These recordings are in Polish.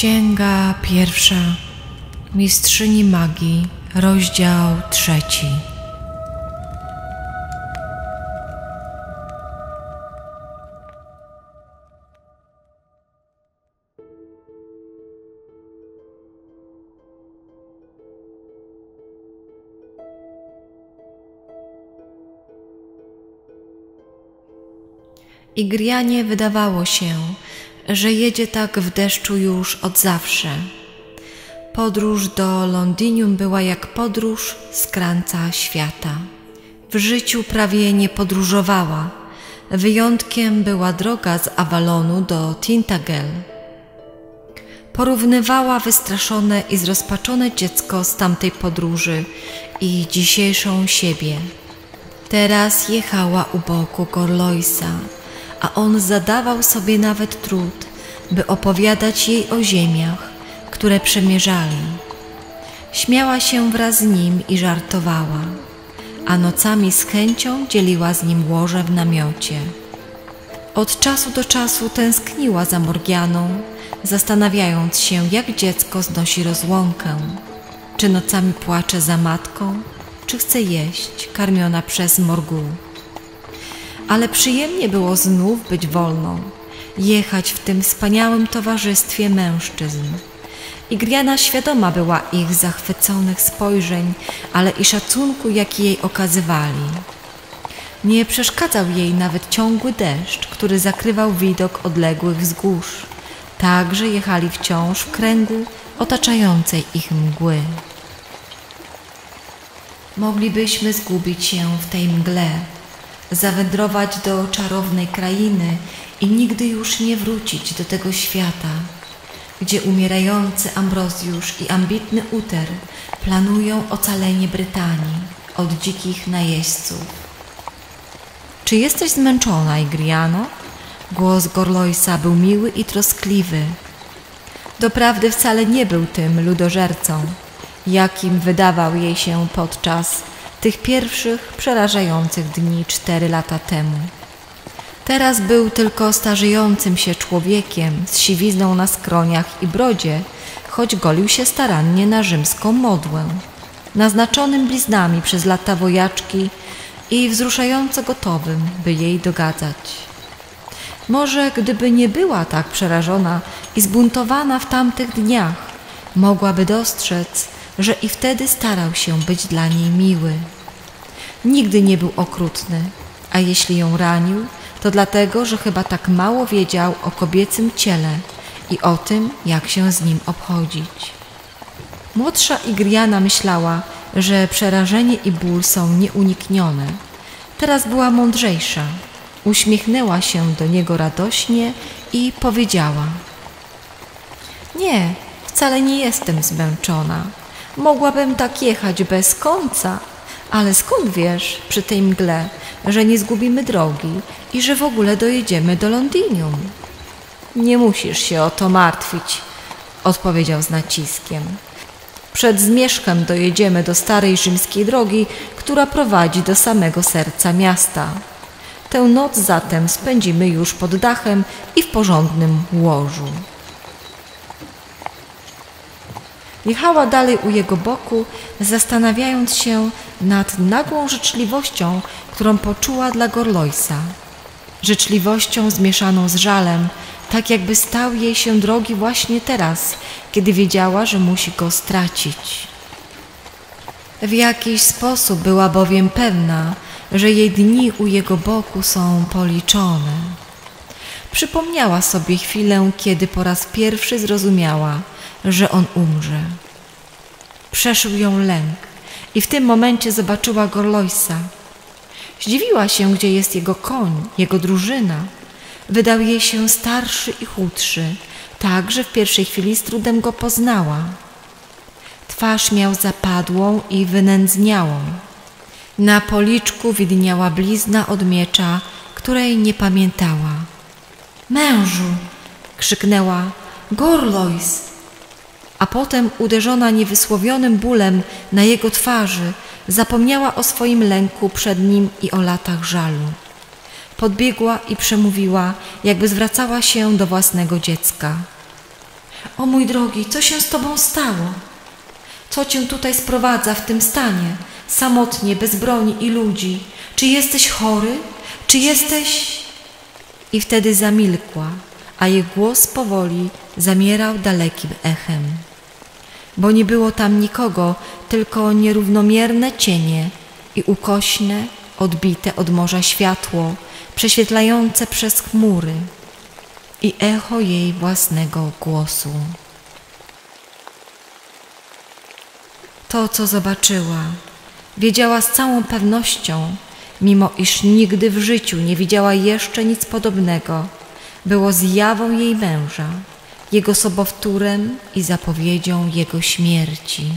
Księga pierwsza, Mistrzyni Magii, rozdział trzeci. Igrianie wydawało się, że jedzie tak w deszczu już od zawsze. Podróż do Londynium była jak podróż z krańca świata. W życiu prawie nie podróżowała. Wyjątkiem była droga z Avalonu do Tintagel. Porównywała wystraszone i zrozpaczone dziecko z tamtej podróży i dzisiejszą siebie. Teraz jechała u boku Gorloisa, a on zadawał sobie nawet trud, by opowiadać jej o ziemiach, które przemierzali. Śmiała się wraz z nim i żartowała, a nocami z chęcią dzieliła z nim łoże w namiocie. Od czasu do czasu tęskniła za Morgianą, zastanawiając się, jak dziecko znosi rozłąkę. Czy nocami płacze za matką, czy chce jeść, karmiona przez Morgu. Ale przyjemnie było znów być wolną, jechać w tym wspaniałym towarzystwie mężczyzn. Igriana świadoma była ich zachwyconych spojrzeń, ale i szacunku, jaki jej okazywali. Nie przeszkadzał jej nawet ciągły deszcz, który zakrywał widok odległych wzgórz. Także jechali wciąż w kręgu otaczającej ich mgły. Moglibyśmy zgubić się w tej mgle, zawędrować do czarownej krainy i nigdy już nie wrócić do tego świata, gdzie umierający Ambrozjusz i ambitny Uter planują ocalenie Brytanii od dzikich najeźdźców. Czy jesteś zmęczona, Igriano? Głos Gorloisa był miły i troskliwy. Doprawdy wcale nie był tym ludożercą, jakim wydawał jej się podczas tych pierwszych przerażających dni cztery lata temu. Teraz był tylko starzejącym się człowiekiem z siwizną na skroniach i brodzie, choć golił się starannie na rzymską modłę, naznaczonym bliznami przez lata wojaczki i wzruszająco gotowym, by jej dogadzać. Może gdyby nie była tak przerażona i zbuntowana w tamtych dniach, mogłaby dostrzec, że i wtedy starał się być dla niej miły. Nigdy nie był okrutny, a jeśli ją ranił, to dlatego, że chyba tak mało wiedział o kobiecym ciele i o tym, jak się z nim obchodzić. Młodsza Igriana myślała, że przerażenie i ból są nieuniknione. Teraz była mądrzejsza. Uśmiechnęła się do niego radośnie i powiedziała: Nie, wcale nie jestem zmęczona. Mogłabym tak jechać bez końca, ale skąd wiesz przy tej mgle, że nie zgubimy drogi i że w ogóle dojedziemy do Londynium? Nie musisz się o to martwić, odpowiedział z naciskiem. Przed zmierzchem dojedziemy do starej rzymskiej drogi, która prowadzi do samego serca miasta. Tę noc zatem spędzimy już pod dachem i w porządnym łożu. Jechała dalej u jego boku, zastanawiając się nad nagłą życzliwością, którą poczuła dla Gorloisa. Życzliwością zmieszaną z żalem, tak jakby stał jej się drogi właśnie teraz, kiedy wiedziała, że musi go stracić. W jakiś sposób była bowiem pewna, że jej dni u jego boku są policzone. Przypomniała sobie chwilę, kiedy po raz pierwszy zrozumiała, że on umrze. Przeszył ją lęk i w tym momencie zobaczyła Gorloisa. Zdziwiła się, gdzie jest jego koń, jego drużyna. Wydał jej się starszy i chudszy, tak, że w pierwszej chwili z trudem go poznała. Twarz miał zapadłą i wynędzniałą. Na policzku widniała blizna od miecza, której nie pamiętała. Mężu! krzyknęła. Gorlois! A potem, uderzona niewysłowionym bólem na jego twarzy, zapomniała o swoim lęku przed nim i o latach żalu. Podbiegła i przemówiła, jakby zwracała się do własnego dziecka. O mój drogi, co się z tobą stało? Co cię tutaj sprowadza w tym stanie, samotnie, bez broni i ludzi? Czy jesteś chory? Czy jesteś... I wtedy zamilkła, a jej głos powoli zamierał dalekim echem. Bo nie było tam nikogo, tylko nierównomierne cienie i ukośne, odbite od morza światło, prześwietlające przez chmury i echo jej własnego głosu. To, co zobaczyła, wiedziała z całą pewnością, mimo iż nigdy w życiu nie widziała jeszcze nic podobnego, było zjawą jej męża, jego sobowtórem i zapowiedzią jego śmierci.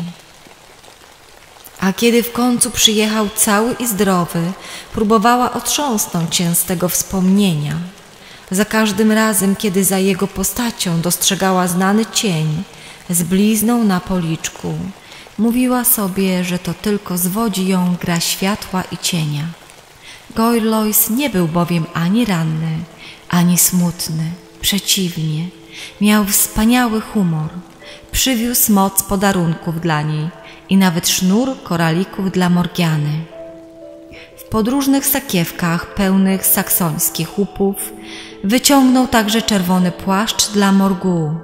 A kiedy w końcu przyjechał cały i zdrowy, próbowała otrząsnąć się z tego wspomnienia. Za każdym razem, kiedy za jego postacią dostrzegała znany cień z blizną na policzku, mówiła sobie, że to tylko zwodzi ją gra światła i cienia. Goyrlois nie był bowiem ani ranny, ani smutny. Przeciwnie, miał wspaniały humor. Przywiózł moc podarunków dla niej i nawet sznur koralików dla Morgiany. W podróżnych sakiewkach pełnych saksońskich chłupów wyciągnął także czerwony płaszcz dla Morgu.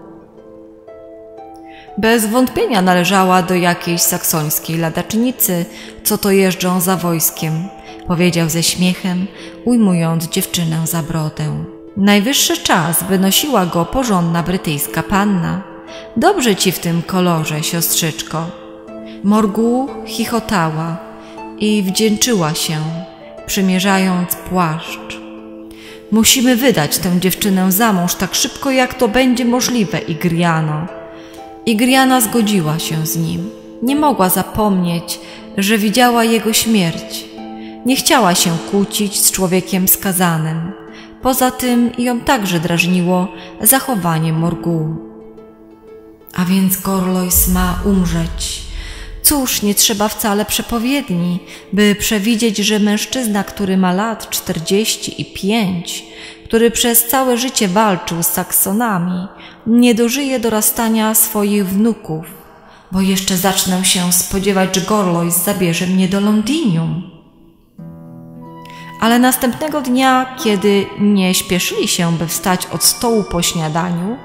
Bez wątpienia należała do jakiejś saksońskiej ladacznicy, co to jeżdżą za wojskiem, powiedział ze śmiechem, ujmując dziewczynę za brodę. Najwyższy czas, by nosiła go porządna brytyjska panna. Dobrze ci w tym kolorze, siostrzyczko. Morgu chichotała i wdzięczyła się, przymierzając płaszcz. Musimy wydać tę dziewczynę za mąż tak szybko, jak to będzie możliwe, Igriano. Igriana zgodziła się z nim. Nie mogła zapomnieć, że widziała jego śmierć. Nie chciała się kłócić z człowiekiem skazanym. Poza tym ją także drażniło zachowanie Morgu. A więc Gorlois ma umrzeć. Cóż, nie trzeba wcale przepowiedni, by przewidzieć, że mężczyzna, który ma lat czterdzieści i pięć, który przez całe życie walczył z Saksonami, nie dożyje dorastania swoich wnuków, bo jeszcze zacznę się spodziewać, że Gorlois zabierze mnie do Londinium. Ale następnego dnia, kiedy nie śpieszyli się, by wstać od stołu po śniadaniu,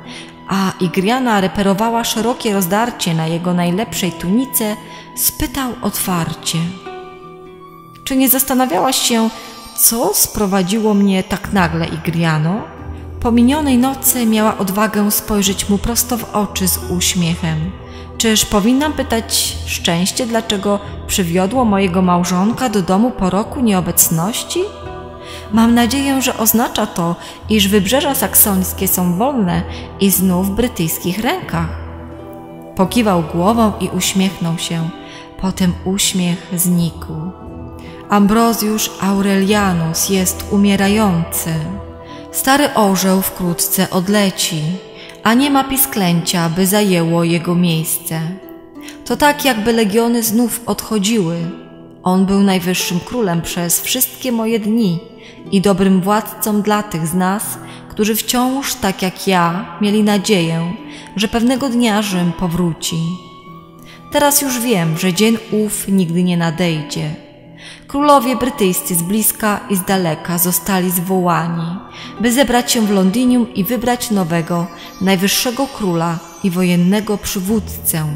a Igriana reperowała szerokie rozdarcie na jego najlepszej tunice, spytał otwarcie: Czy nie zastanawiałaś się, co sprowadziło mnie tak nagle, Igriano? Po minionej nocy miała odwagę spojrzeć mu prosto w oczy z uśmiechem. Czyż powinnam pytać szczęście, dlaczego przywiodło mojego małżonka do domu po roku nieobecności? Mam nadzieję, że oznacza to, iż wybrzeża saksońskie są wolne i znów w brytyjskich rękach. Pokiwał głową i uśmiechnął się. Potem uśmiech znikł. Ambrozjusz Aurelianus jest umierający. Stary orzeł wkrótce odleci, a nie ma pisklęcia, by zajęło jego miejsce. To tak, jakby legiony znów odchodziły. On był najwyższym królem przez wszystkie moje dni i dobrym władcą dla tych z nas, którzy wciąż, tak jak ja, mieli nadzieję, że pewnego dnia Rzym powróci. Teraz już wiem, że dzień ów nigdy nie nadejdzie. Królowie brytyjscy z bliska i z daleka zostali zwołani, by zebrać się w Londynium i wybrać nowego, najwyższego króla i wojennego przywódcę.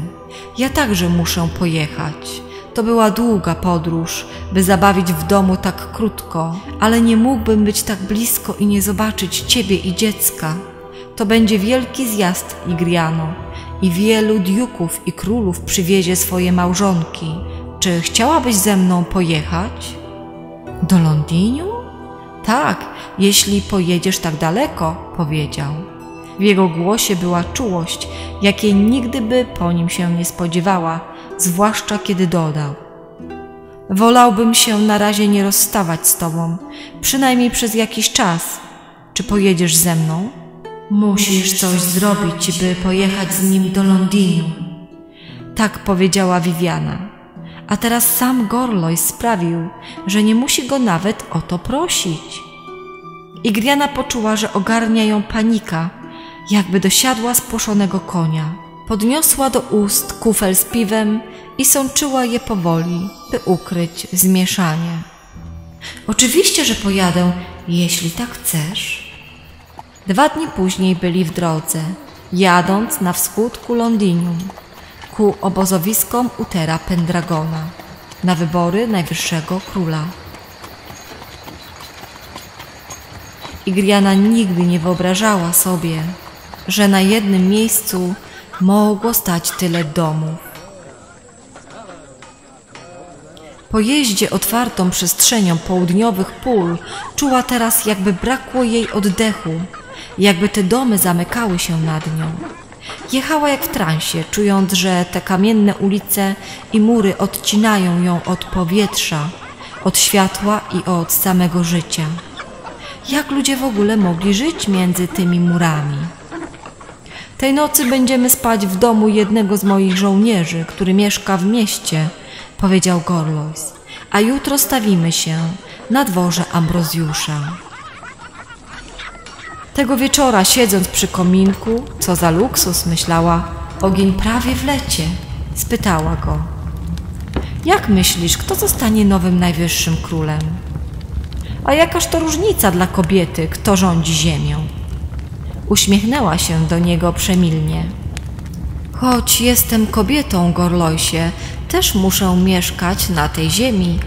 Ja także muszę pojechać. To była długa podróż, by zabawić w domu tak krótko, ale nie mógłbym być tak blisko i nie zobaczyć ciebie i dziecka. To będzie wielki zjazd, Igriano, i wielu diuków i królów przywiezie swoje małżonki. Czy chciałabyś ze mną pojechać? Do Londynu? Tak, jeśli pojedziesz tak daleko, powiedział. W jego głosie była czułość, jakiej nigdy by po nim się nie spodziewała, zwłaszcza kiedy dodał: Wolałbym się na razie nie rozstawać z tobą, przynajmniej przez jakiś czas. Czy pojedziesz ze mną? Musisz coś zrobić, by pojechać z nim do Londynu. Tak powiedziała Viviana. A teraz sam Gorlois sprawił, że nie musi go nawet o to prosić. Igriana poczuła, że ogarnia ją panika, jakby dosiadła spłoszonego konia. Podniosła do ust kufel z piwem i sączyła je powoli, by ukryć zmieszanie. Oczywiście, że pojadę, jeśli tak chcesz. Dwa dni później byli w drodze, jadąc na wschód ku Londynium, ku obozowiskom Utera Pendragona, na wybory najwyższego króla. Igriana nigdy nie wyobrażała sobie, że na jednym miejscu mogło stać tyle domów. Po jeździe otwartą przestrzenią południowych pól czuła teraz, jakby brakło jej oddechu, jakby te domy zamykały się nad nią. Jechała jak w transie, czując, że te kamienne ulice i mury odcinają ją od powietrza, od światła i od samego życia. Jak ludzie w ogóle mogli żyć między tymi murami? Tej nocy będziemy spać w domu jednego z moich żołnierzy, który mieszka w mieście, powiedział Gorlois, a jutro stawimy się na dworze Ambrozjusza. Tego wieczora, siedząc przy kominku, co za luksus, myślała, ogień prawie w lecie, spytała go. Jak myślisz, kto zostanie nowym najwyższym królem? A jakaż to różnica dla kobiety, kto rządzi ziemią? Uśmiechnęła się do niego przemilnie. Choć jestem kobietą, Gorlojsie, też muszę mieszkać na tej ziemi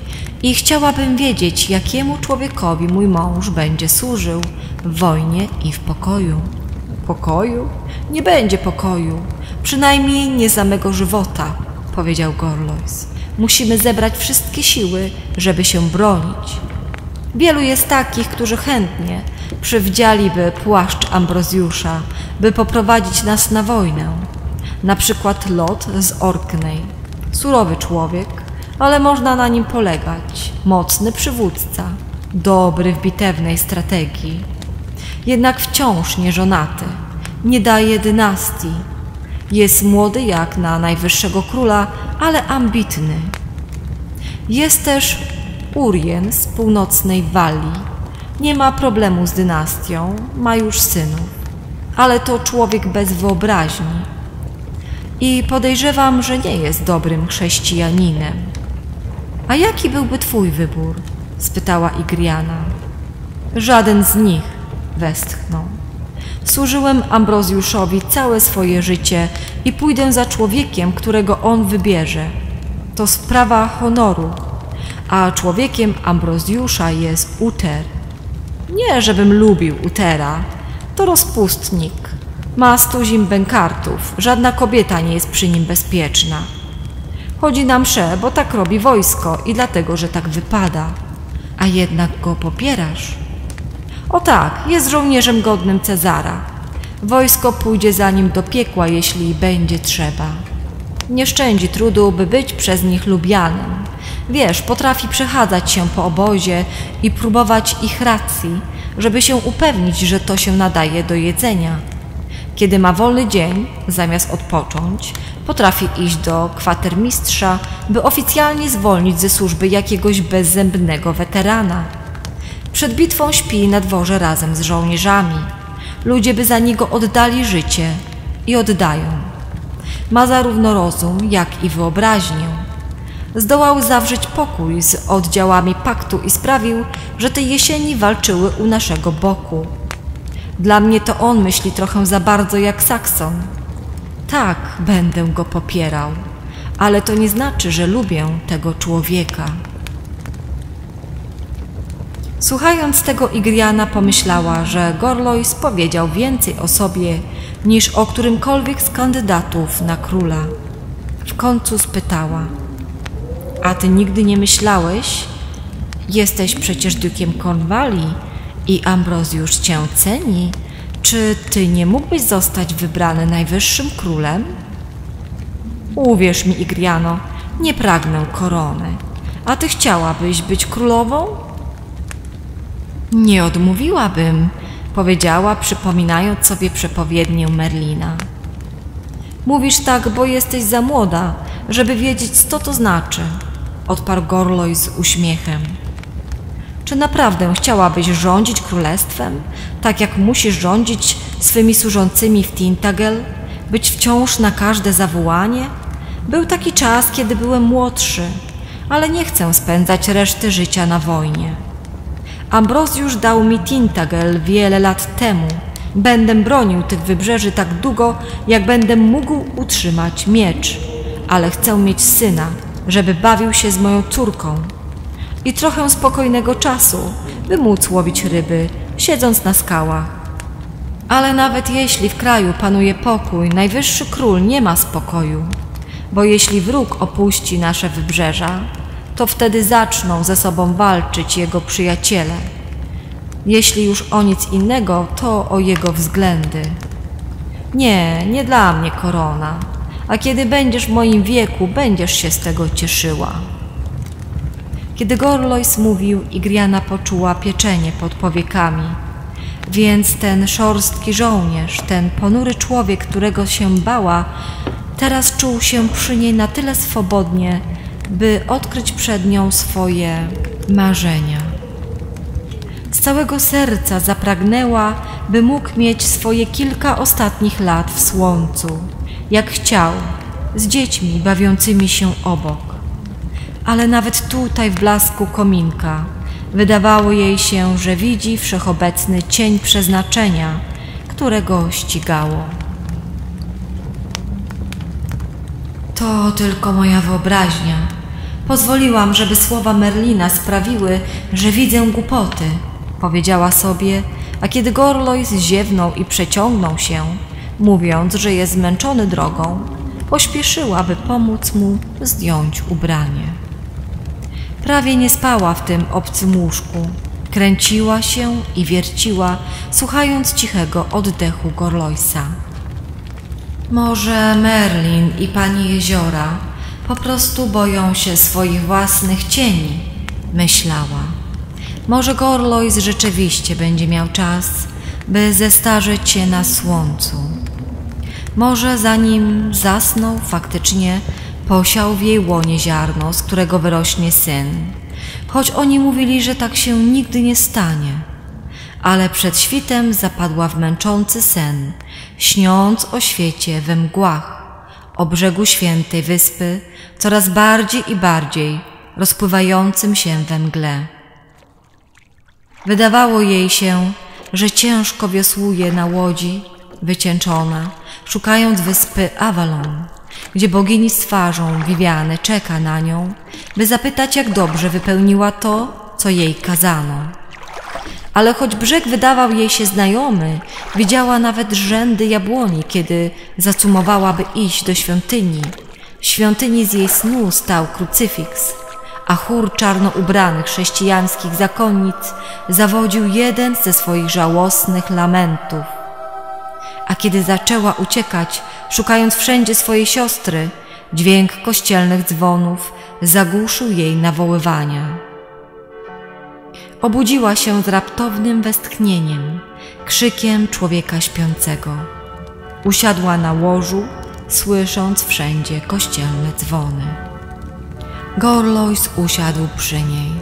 i chciałabym wiedzieć, jakiemu człowiekowi mój mąż będzie służył w wojnie i w pokoju. Pokoju? Nie będzie pokoju, przynajmniej nie za mego żywota, powiedział Gorlois. Musimy zebrać wszystkie siły, żeby się bronić. Wielu jest takich, którzy chętnie przywdzialiby płaszcz Ambrozjusza, by poprowadzić nas na wojnę. Na przykład Lot z Orkney. Surowy człowiek, ale można na nim polegać. Mocny przywódca, dobry w bitewnej strategii. Jednak wciąż nieżonaty, nie daje dynastii. Jest młody jak na najwyższego króla, ale ambitny. Jest też Urien z północnej Walii. Nie ma problemu z dynastią, ma już synów, ale to człowiek bez wyobraźni. I podejrzewam, że nie jest dobrym chrześcijaninem. A jaki byłby twój wybór? spytała Igriana. Żaden z nich, westchnął. Służyłem Ambrozjuszowi całe swoje życie i pójdę za człowiekiem, którego on wybierze. To sprawa honoru, a człowiekiem Ambrozjusza jest Uter. Nie, żebym lubił Utera, to rozpustnik. Ma stuzim bękartów, żadna kobieta nie jest przy nim bezpieczna. Chodzi na msze, bo tak robi wojsko i dlatego, że tak wypada. A jednak go popierasz. O tak, jest żołnierzem godnym Cezara. Wojsko pójdzie za nim do piekła, jeśli będzie trzeba. Nie szczędzi trudu, by być przez nich lubianym. Wiesz, potrafi przechadzać się po obozie i próbować ich racji, żeby się upewnić, że to się nadaje do jedzenia. Kiedy ma wolny dzień, zamiast odpocząć, potrafi iść do kwatermistrza, by oficjalnie zwolnić ze służby jakiegoś bezzębnego weterana. Przed bitwą śpi na dworze razem z żołnierzami. Ludzie by za niego oddali życie i oddają. Ma zarówno rozum, jak i wyobraźnię. Zdołał zawrzeć pokój z oddziałami paktu i sprawił, że te jesieni walczyły u naszego boku. Dla mnie to on myśli trochę za bardzo jak Sakson. Tak, będę go popierał, ale to nie znaczy, że lubię tego człowieka. Słuchając tego, Igriana pomyślała, że Gorlois powiedział więcej o sobie niż o którymkolwiek z kandydatów na króla. W końcu spytała: A ty nigdy nie myślałeś? Jesteś przecież dukiem Cornwalli i Ambrozjusz cię ceni. Czy ty nie mógłbyś zostać wybrany najwyższym królem? Uwierz mi, Igriano, nie pragnę korony. A ty chciałabyś być królową? Nie odmówiłabym, powiedziała, przypominając sobie przepowiednię Merlina. Mówisz tak, bo jesteś za młoda, żeby wiedzieć, co to znaczy, odparł Gorloj z uśmiechem. Czy naprawdę chciałabyś rządzić królestwem, tak jak musisz rządzić swymi służącymi w Tintagel, być wciąż na każde zawołanie? Był taki czas, kiedy byłem młodszy, ale nie chcę spędzać reszty życia na wojnie. Ambrozjusz dał mi Tintagel wiele lat temu. Będę bronił tych wybrzeży tak długo, jak będę mógł utrzymać miecz, ale chcę mieć syna, żeby bawił się z moją córką. I trochę spokojnego czasu, by móc łowić ryby, siedząc na skałach. Ale nawet jeśli w kraju panuje pokój, najwyższy król nie ma spokoju, bo jeśli wróg opuści nasze wybrzeża, to wtedy zaczną ze sobą walczyć jego przyjaciele. Jeśli już o nic innego, to o jego względy. Nie, nie dla mnie korona, a kiedy będziesz w moim wieku, będziesz się z tego cieszyła. Kiedy Gorlois mówił, Igriana poczuła pieczenie pod powiekami. Więc ten szorstki żołnierz, ten ponury człowiek, którego się bała, teraz czuł się przy niej na tyle swobodnie, by odkryć przed nią swoje marzenia. Z całego serca zapragnęła, by mógł mieć swoje kilka ostatnich lat w słońcu, jak chciał, z dziećmi bawiącymi się obok. Ale nawet tutaj w blasku kominka wydawało jej się, że widzi wszechobecny cień przeznaczenia, które go ścigało. To tylko moja wyobraźnia. Pozwoliłam, żeby słowa Merlina sprawiły, że widzę głupoty, powiedziała sobie, a kiedy Gorlois ziewnął i przeciągnął się, mówiąc, że jest zmęczony drogą, pośpieszyła, by pomóc mu zdjąć ubranie. Prawie nie spała w tym obcym łóżku. Kręciła się i wierciła, słuchając cichego oddechu Gorloisa. Może Merlin i pani jeziora po prostu boją się swoich własnych cieni, myślała. Może Gorlois rzeczywiście będzie miał czas, by zestarzeć się na słońcu. Może zanim zasnął, faktycznie posiał w jej łonie ziarno, z którego wyrośnie syn. Choć oni mówili, że tak się nigdy nie stanie. Ale przed świtem zapadła w męczący sen, śniąc o świecie we mgłach, o brzegu świętej wyspy, coraz bardziej i bardziej rozpływającym się we mgle. Wydawało jej się, że ciężko wiosłuje na łodzi, wycieńczona, szukając wyspy Avalon, gdzie bogini z twarzą Viviany czeka na nią, by zapytać, jak dobrze wypełniła to, co jej kazano. Ale choć brzeg wydawał jej się znajomy, widziała nawet rzędy jabłoni, kiedy zacumowałaby iść do świątyni. W świątyni z jej snu stał krucyfiks, a chór czarno ubranych chrześcijańskich zakonnic zawodził jeden ze swoich żałosnych lamentów. A kiedy zaczęła uciekać, szukając wszędzie swojej siostry, dźwięk kościelnych dzwonów zagłuszył jej nawoływania. Obudziła się z raptownym westchnieniem, krzykiem człowieka śpiącego. Usiadła na łożu, słysząc wszędzie kościelne dzwony. Gorlois usiadł przy niej.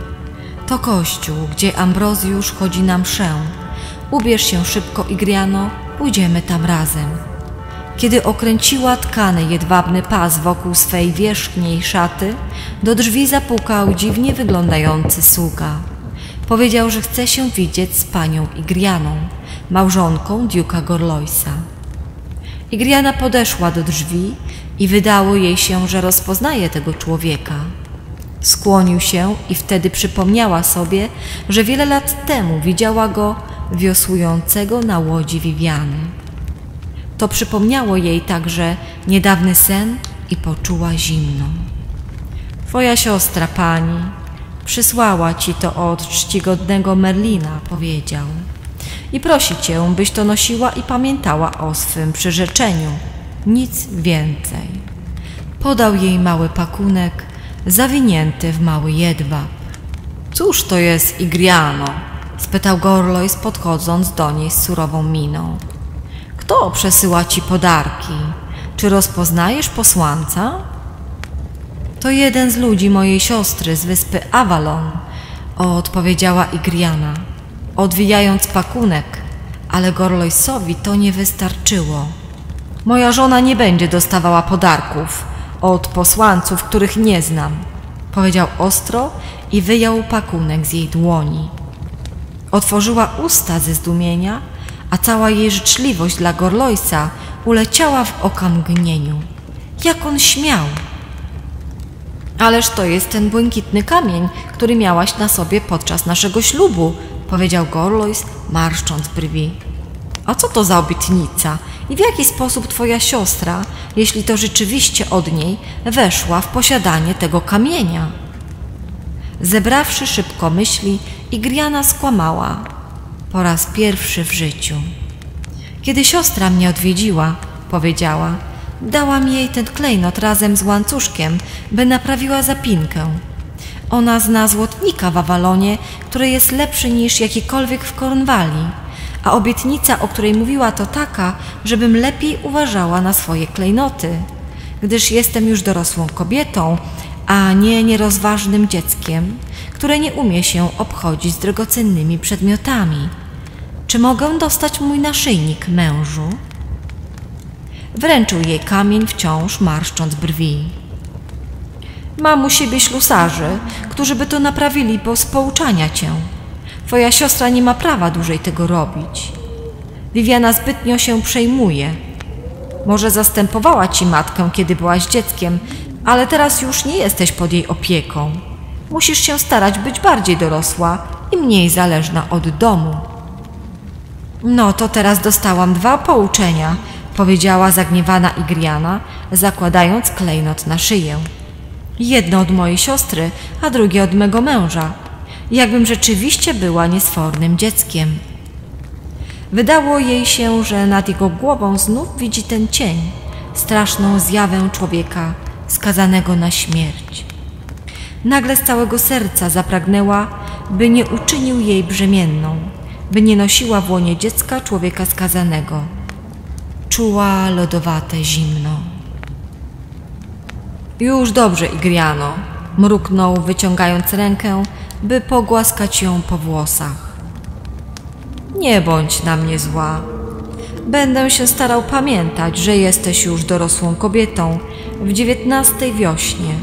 To kościół, gdzie Ambrozjusz chodzi na mszę. Ubierz się szybko, Igriano, pójdziemy tam razem. Kiedy okręciła tkany jedwabny pas wokół swej wierzchniej szaty, do drzwi zapukał dziwnie wyglądający sługa. Powiedział, że chce się widzieć z panią Igrianą, małżonką Duke'a Gorloisa. Igriana podeszła do drzwi i wydało jej się, że rozpoznaje tego człowieka. Skłonił się i wtedy przypomniała sobie, że wiele lat temu widziała go wiosłującego na łodzi Viviany. To przypomniało jej także niedawny sen i poczuła zimno. Twoja siostra, pani, przysłała ci to od czcigodnego Merlina, powiedział. I prosi cię, byś to nosiła i pamiętała o swym przyrzeczeniu. Nic więcej. Podał jej mały pakunek, zawinięty w mały jedwab. Cóż to jest Igriano? Spytał Gorlois podchodząc do niej z surową miną. Kto przesyła ci podarki? Czy rozpoznajesz posłańca? To jeden z ludzi mojej siostry z wyspy Avalon, odpowiedziała Igriana, odwijając pakunek, ale Gorlojsowi to nie wystarczyło. Moja żona nie będzie dostawała podarków od posłanców, których nie znam, powiedział ostro i wyjął pakunek z jej dłoni. Otworzyła usta ze zdumienia, a cała jej życzliwość dla Gorlojsa uleciała w okamgnieniu. Jak on śmiał! Ależ to jest ten błękitny kamień, który miałaś na sobie podczas naszego ślubu, powiedział Gorlois, marszcząc brwi. A co to za obietnica? I w jaki sposób twoja siostra, jeśli to rzeczywiście od niej, weszła w posiadanie tego kamienia? Zebrawszy szybko myśli, Igriana skłamała po raz pierwszy w życiu. Kiedy siostra mnie odwiedziła, powiedziała, dałam jej ten klejnot razem z łańcuszkiem, by naprawiła zapinkę. Ona zna złotnika w Awalonie, który jest lepszy niż jakikolwiek w Kornwali, a obietnica, o której mówiła, to taka, żebym lepiej uważała na swoje klejnoty, gdyż jestem już dorosłą kobietą, a nie nierozważnym dzieckiem, które nie umie się obchodzić z drogocennymi przedmiotami. Czy mogę dostać mój naszyjnik, mężu? Wręczył jej kamień wciąż marszcząc brwi. Mam u siebie ślusarzy, którzy by to naprawili bez pouczania cię. Twoja siostra nie ma prawa dłużej tego robić. Viviana zbytnio się przejmuje. Może zastępowała ci matkę, kiedy byłaś dzieckiem, ale teraz już nie jesteś pod jej opieką. Musisz się starać być bardziej dorosła i mniej zależna od domu. No to teraz dostałam dwa pouczenia, powiedziała zagniewana Igriana, zakładając klejnot na szyję. Jedno od mojej siostry, a drugie od mego męża. Jakbym rzeczywiście była niesfornym dzieckiem. Wydało jej się, że nad jego głową znów widzi ten cień, straszną zjawę człowieka skazanego na śmierć. Nagle z całego serca zapragnęła, by nie uczynił jej brzemienną, by nie nosiła w łonie dziecka człowieka skazanego. Czuła lodowate zimno. Już dobrze, Igriano, mruknął, wyciągając rękę, by pogłaskać ją po włosach. Nie bądź na mnie zła. Będę się starał pamiętać, że jesteś już dorosłą kobietą w dziewiętnastej wiośnie,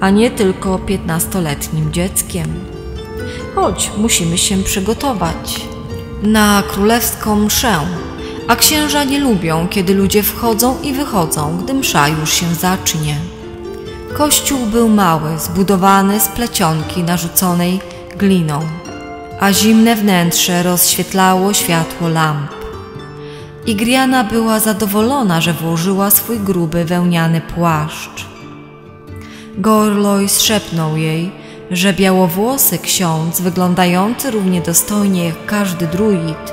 a nie tylko piętnastoletnim dzieckiem. Chodź, musimy się przygotować na królewską mszę, a księża nie lubią, kiedy ludzie wchodzą i wychodzą, gdy msza już się zacznie. Kościół był mały, zbudowany z plecionki narzuconej gliną, a zimne wnętrze rozświetlało światło lamp. Igriana była zadowolona, że włożyła swój gruby wełniany płaszcz. Gorlois szepnął jej, że białowłosy ksiądz, wyglądający równie dostojnie jak każdy druid,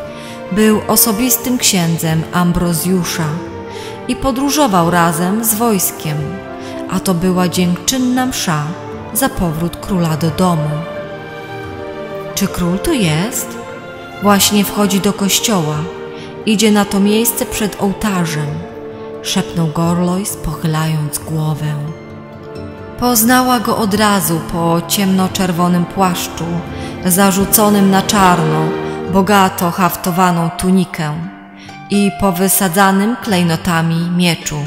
był osobistym księdzem Ambrozjusza i podróżował razem z wojskiem, a to była dziękczynna msza za powrót króla do domu. Czy król tu jest? Właśnie wchodzi do kościoła. Idzie na to miejsce przed ołtarzem, szepnął Gorlois, pochylając głowę. Poznała go od razu po ciemnoczerwonym płaszczu, zarzuconym na czarno, bogato haftowaną tunikę i po wysadzanym klejnotami mieczu.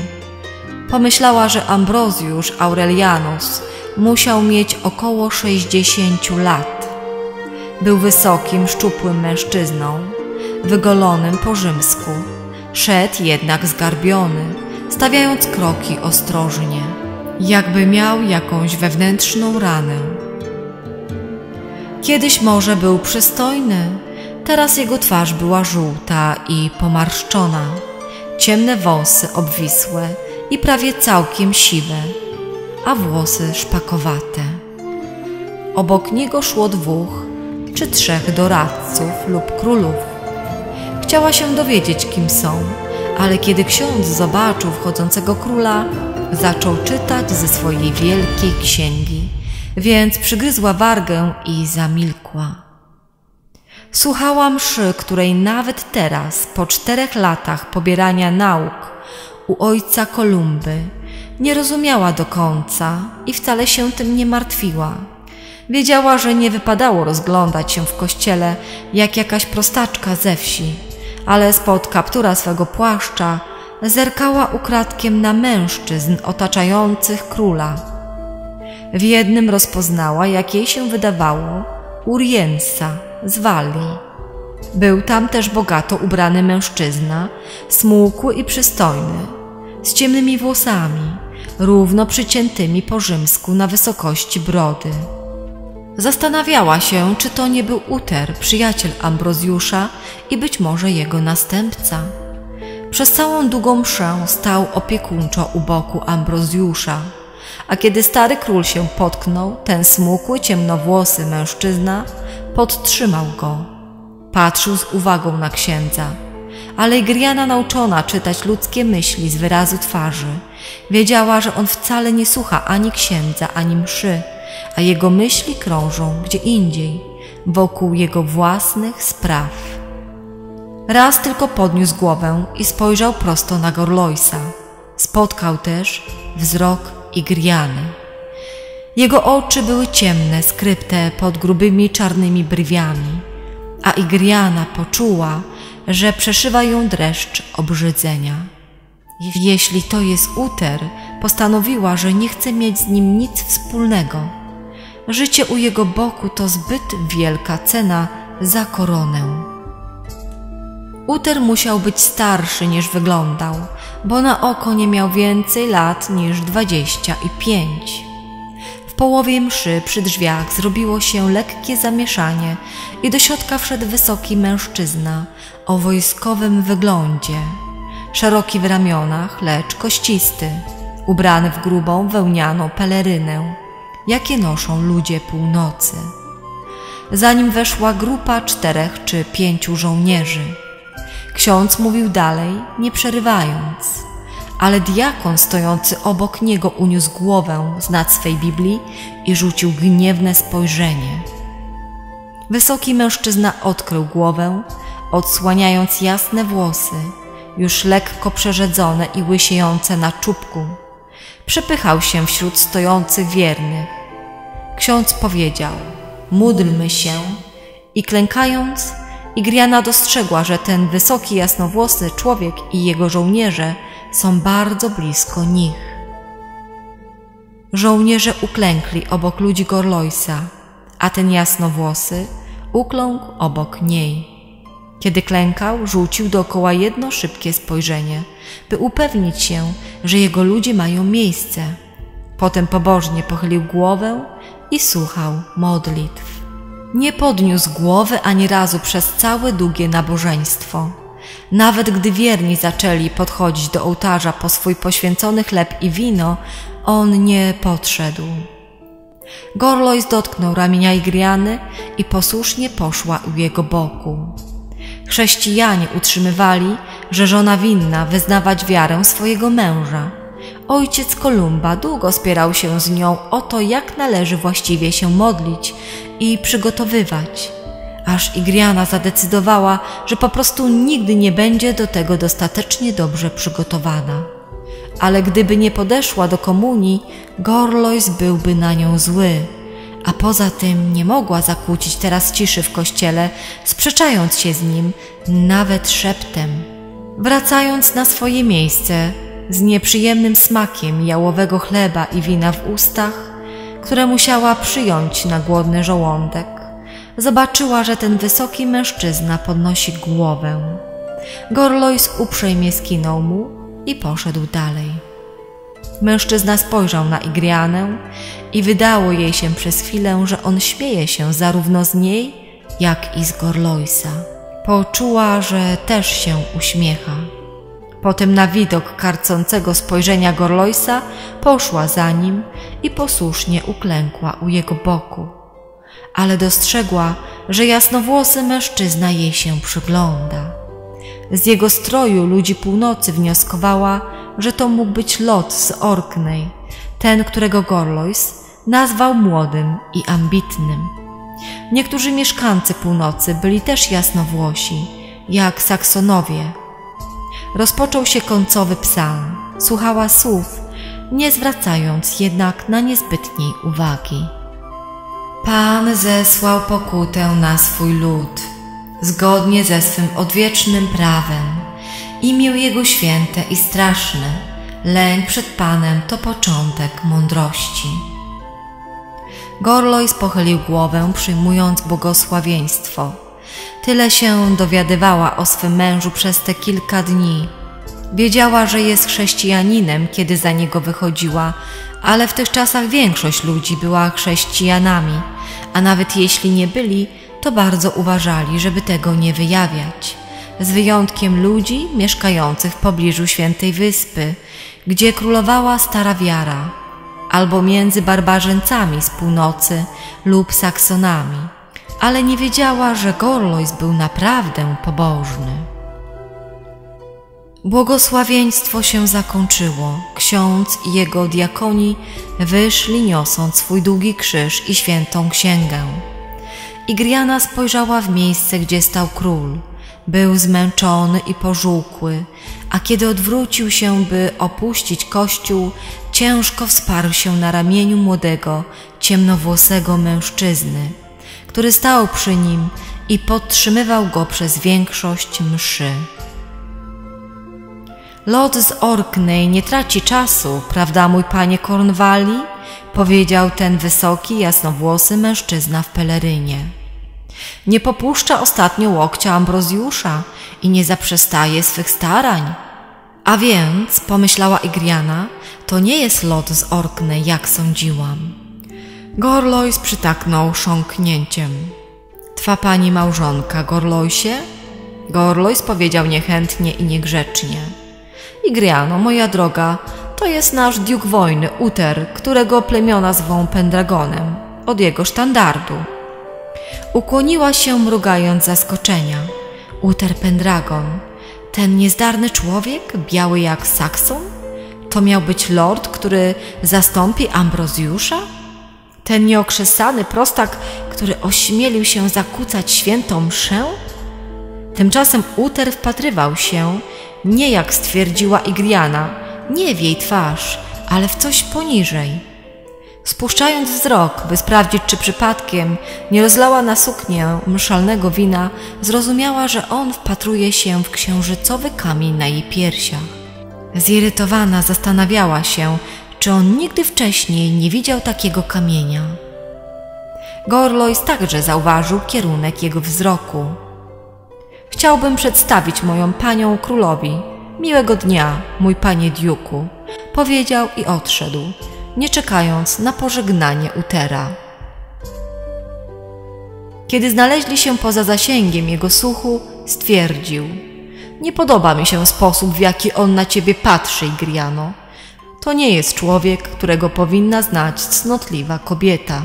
Pomyślała, że Ambrozjusz Aurelianus musiał mieć około sześćdziesięciu lat. Był wysokim, szczupłym mężczyzną, wygolonym po rzymsku. Szedł jednak zgarbiony, stawiając kroki ostrożnie, jakby miał jakąś wewnętrzną ranę. Kiedyś może był przystojny, teraz jego twarz była żółta i pomarszczona, ciemne wąsy obwisłe i prawie całkiem siwe, a włosy szpakowate. Obok niego szło dwóch czy trzech doradców lub królów. Chciała się dowiedzieć, kim są, ale kiedy ksiądz zobaczył wchodzącego króla, zaczął czytać ze swojej wielkiej księgi, więc przygryzła wargę i zamilkła. Słuchała mszy, której nawet teraz, po czterech latach pobierania nauk u ojca Kolumby, nie rozumiała do końca i wcale się tym nie martwiła. Wiedziała, że nie wypadało rozglądać się w kościele jak jakaś prostaczka ze wsi, ale spod kaptura swego płaszcza zerkała ukradkiem na mężczyzn otaczających króla. W jednym rozpoznała, jak jej się wydawało, Uriensa z Walii. Był tam też bogato ubrany mężczyzna, smukły i przystojny, z ciemnymi włosami, równo przyciętymi po rzymsku na wysokości brody. Zastanawiała się, czy to nie był Uter, przyjaciel Ambrozjusza i być może jego następca. Przez całą długą mszę stał opiekuńczo u boku Ambrozjusza, a kiedy stary król się potknął, ten smukły, ciemnowłosy mężczyzna podtrzymał go. Patrzył z uwagą na księdza, ale Griana nauczona czytać ludzkie myśli z wyrazu twarzy, wiedziała, że on wcale nie słucha ani księdza, ani mszy, a jego myśli krążą gdzie indziej, wokół jego własnych spraw. Raz tylko podniósł głowę i spojrzał prosto na Gorlojsa. Spotkał też wzrok Igriany. Jego oczy były ciemne, skryte pod grubymi czarnymi brwiami, a Igriana poczuła, że przeszywa ją dreszcz obrzydzenia. Jeśli to jest Uter, postanowiła, że nie chce mieć z nim nic wspólnego. Życie u jego boku to zbyt wielka cena za koronę. Uter musiał być starszy niż wyglądał, bo na oko nie miał więcej lat niż dwadzieścia i pięć. W połowie mszy przy drzwiach zrobiło się lekkie zamieszanie i do środka wszedł wysoki mężczyzna o wojskowym wyglądzie, szeroki w ramionach, lecz kościsty, ubrany w grubą wełnianą pelerynę, jakie noszą ludzie północy. Zanim weszła grupa czterech czy pięciu żołnierzy, Ksiądz mówił dalej, nie przerywając, ale diakon stojący obok niego uniósł głowę z nad swej Biblii i rzucił gniewne spojrzenie. Wysoki mężczyzna odkrył głowę, odsłaniając jasne włosy, już lekko przerzedzone i łysiejące na czubku. Przepychał się wśród stojących wiernych. Ksiądz powiedział: Módlmy się i klękając, Igriana dostrzegła, że ten wysoki, jasnowłosy człowiek i jego żołnierze są bardzo blisko nich. Żołnierze uklękli obok ludzi Gorlojsa, a ten jasnowłosy ukląkł obok niej. Kiedy klękał, rzucił dookoła jedno szybkie spojrzenie, by upewnić się, że jego ludzie mają miejsce. Potem pobożnie pochylił głowę i słuchał modlitw. Nie podniósł głowy ani razu przez całe długie nabożeństwo. Nawet gdy wierni zaczęli podchodzić do ołtarza po swój poświęcony chleb i wino, on nie podszedł. Gorlois dotknął ramienia Igriany i posłusznie poszła u jego boku. Chrześcijanie utrzymywali, że żona winna wyznawać wiarę swojego męża. Ojciec Kolumba długo spierał się z nią o to, jak należy właściwie się modlić i przygotowywać, aż Igriana zadecydowała, że po prostu nigdy nie będzie do tego dostatecznie dobrze przygotowana. Ale gdyby nie podeszła do komunii, Gorlois byłby na nią zły, a poza tym nie mogła zakłócić teraz ciszy w kościele, sprzeczając się z nim nawet szeptem. Wracając na swoje miejsce, z nieprzyjemnym smakiem jałowego chleba i wina w ustach, które musiała przyjąć na głodny żołądek, zobaczyła, że ten wysoki mężczyzna podnosi głowę. Gorlois uprzejmie skinął mu i poszedł dalej. Mężczyzna spojrzał na Igrianę i wydało jej się przez chwilę, że on śmieje się zarówno z niej, jak i z Gorloisa. Poczuła, że też się uśmiecha. Potem na widok karcącego spojrzenia Gorloisa poszła za nim i posłusznie uklękła u jego boku. Ale dostrzegła, że jasnowłosy mężczyzna jej się przygląda. Z jego stroju ludzi północy wnioskowała, że to mógł być lot z Orkney, ten, którego Gorlois nazwał młodym i ambitnym. Niektórzy mieszkańcy północy byli też jasnowłosi, jak Saksonowie, rozpoczął się końcowy psalm. Słuchała słów, nie zwracając jednak na niezbytniej uwagi. Pan zesłał pokutę na swój lud, zgodnie ze swym odwiecznym prawem. Imię Jego święte i straszne, lęk przed Panem to początek mądrości. Gorlois pochylił głowę, przyjmując błogosławieństwo. Tyle się dowiadywała o swym mężu przez te kilka dni. Wiedziała, że jest chrześcijaninem, kiedy za niego wychodziła, ale w tych czasach większość ludzi była chrześcijanami, a nawet jeśli nie byli, to bardzo uważali, żeby tego nie wyjawiać. Z wyjątkiem ludzi mieszkających w pobliżu Świętej Wyspy, gdzie królowała stara wiara, albo między barbarzyńcami z północy lub Saksonami, ale nie wiedziała, że Gorlois był naprawdę pobożny. Błogosławieństwo się zakończyło. Ksiądz i jego diakoni wyszli niosąc swój długi krzyż i świętą księgę. Igriana spojrzała w miejsce, gdzie stał król. Był zmęczony i pożółkły, a kiedy odwrócił się, by opuścić kościół, ciężko wsparł się na ramieniu młodego, ciemnowłosego mężczyzny, który stał przy nim i podtrzymywał go przez większość mszy. Lot z Orkney nie traci czasu, prawda, mój panie Cornwalli? powiedział ten wysoki, jasnowłosy mężczyzna w pelerynie. Nie popuszcza ostatnio łokcia Ambrozjusza i nie zaprzestaje swych starań. A więc, pomyślała Igriana, to nie jest lot z Orkney, jak sądziłam. Gorlois przytaknął sząknięciem. Twa pani małżonka, Gorloisie? Gorlois powiedział niechętnie i niegrzecznie. Igriano, moja droga, to jest nasz diuk wojny, Uter, którego plemiona zwą Pendragonem, od jego sztandardu. Ukłoniła się, mrugając zaskoczenia. Uter Pendragon, ten niezdarny człowiek, biały jak Sakson? To miał być lord, który zastąpi Ambrozjusza? Ten nieokrzesany prostak, który ośmielił się zakłócać świętą mszę? Tymczasem Uter wpatrywał się, nie jak stwierdziła Igriana, nie w jej twarz, ale w coś poniżej. Spuszczając wzrok, by sprawdzić, czy przypadkiem nie rozlała na suknię mszalnego wina, zrozumiała, że on wpatruje się w księżycowy kamień na jej piersiach. Zirytowana zastanawiała się, czy on nigdy wcześniej nie widział takiego kamienia. Gorlois także zauważył kierunek jego wzroku. Chciałbym przedstawić moją panią królowi. Miłego dnia, mój panie Diuku, powiedział i odszedł, nie czekając na pożegnanie Utera. Kiedy znaleźli się poza zasięgiem jego słuchu, stwierdził: Nie podoba mi się sposób, w jaki on na ciebie patrzy, Igriano. To nie jest człowiek, którego powinna znać cnotliwa kobieta.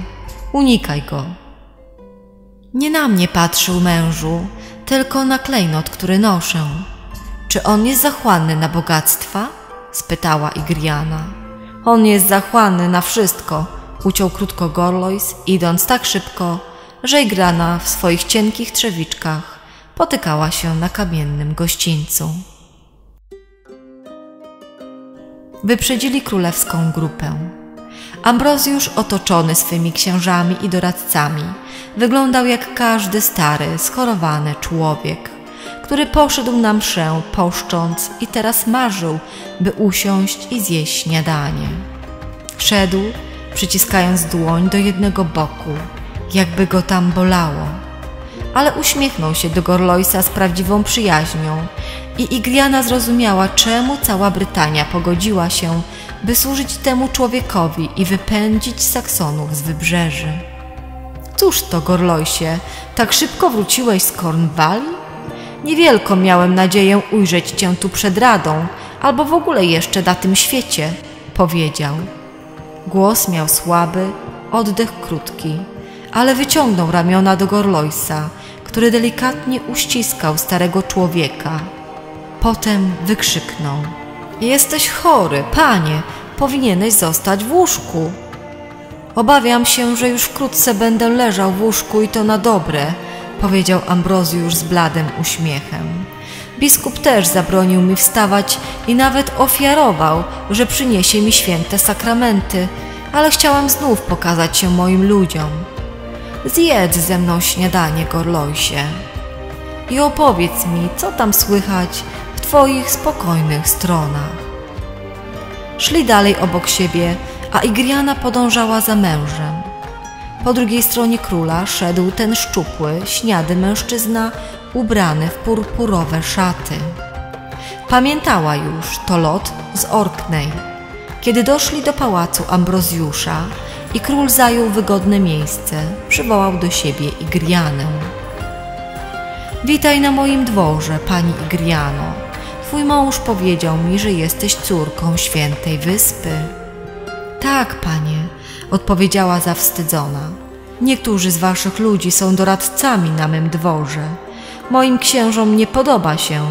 Unikaj go. Nie na mnie patrzył mężu, tylko na klejnot, który noszę. Czy on jest zachłanny na bogactwa? spytała Igriana. On jest zachłanny na wszystko, uciął krótko Gorlois, idąc tak szybko, że Igrana w swoich cienkich trzewiczkach potykała się na kamiennym gościńcu. Wyprzedzili królewską grupę. Ambrozjusz, otoczony swymi księżami i doradcami, wyglądał jak każdy stary, schorowany człowiek, który poszedł na mszę poszcząc i teraz marzył, by usiąść i zjeść śniadanie. Szedł, przyciskając dłoń do jednego boku, jakby go tam bolało. Ale uśmiechnął się do Gorloisa z prawdziwą przyjaźnią i Igriana zrozumiała, czemu cała Brytania pogodziła się, by służyć temu człowiekowi i wypędzić Saksonów z wybrzeży. Cóż to, Gorloisie, tak szybko wróciłeś z Cornwalli? Niewielko miałem nadzieję ujrzeć cię tu przed radą, albo w ogóle jeszcze na tym świecie, powiedział. Głos miał słaby, oddech krótki, ale wyciągnął ramiona do Gorloisa, który delikatnie uściskał starego człowieka. Potem wykrzyknął: Jesteś chory, panie, powinieneś zostać w łóżku. Obawiam się, że już wkrótce będę leżał w łóżku i to na dobre, powiedział Ambrozjusz z bladym uśmiechem. Biskup też zabronił mi wstawać i nawet ofiarował, że przyniesie mi święte sakramenty, ale chciałam znów pokazać się moim ludziom. Zjedz ze mną śniadanie, Gorlojsie. i opowiedz mi, co tam słychać w Twoich spokojnych stronach. Szli dalej obok siebie, a Igriana podążała za mężem. Po drugiej stronie króla szedł ten szczupły, śniady mężczyzna ubrany w purpurowe szaty. Pamiętała już to lot z Orkney. Kiedy doszli do pałacu Ambrozjusza i król zajął wygodne miejsce, przywołał do siebie Igrianę. Witaj na moim dworze, pani Igriano. Twój mąż powiedział mi, że jesteś córką świętej wyspy. Tak, panie, odpowiedziała zawstydzona. Niektórzy z waszych ludzi są doradcami na mym dworze. Moim księżom nie podoba się,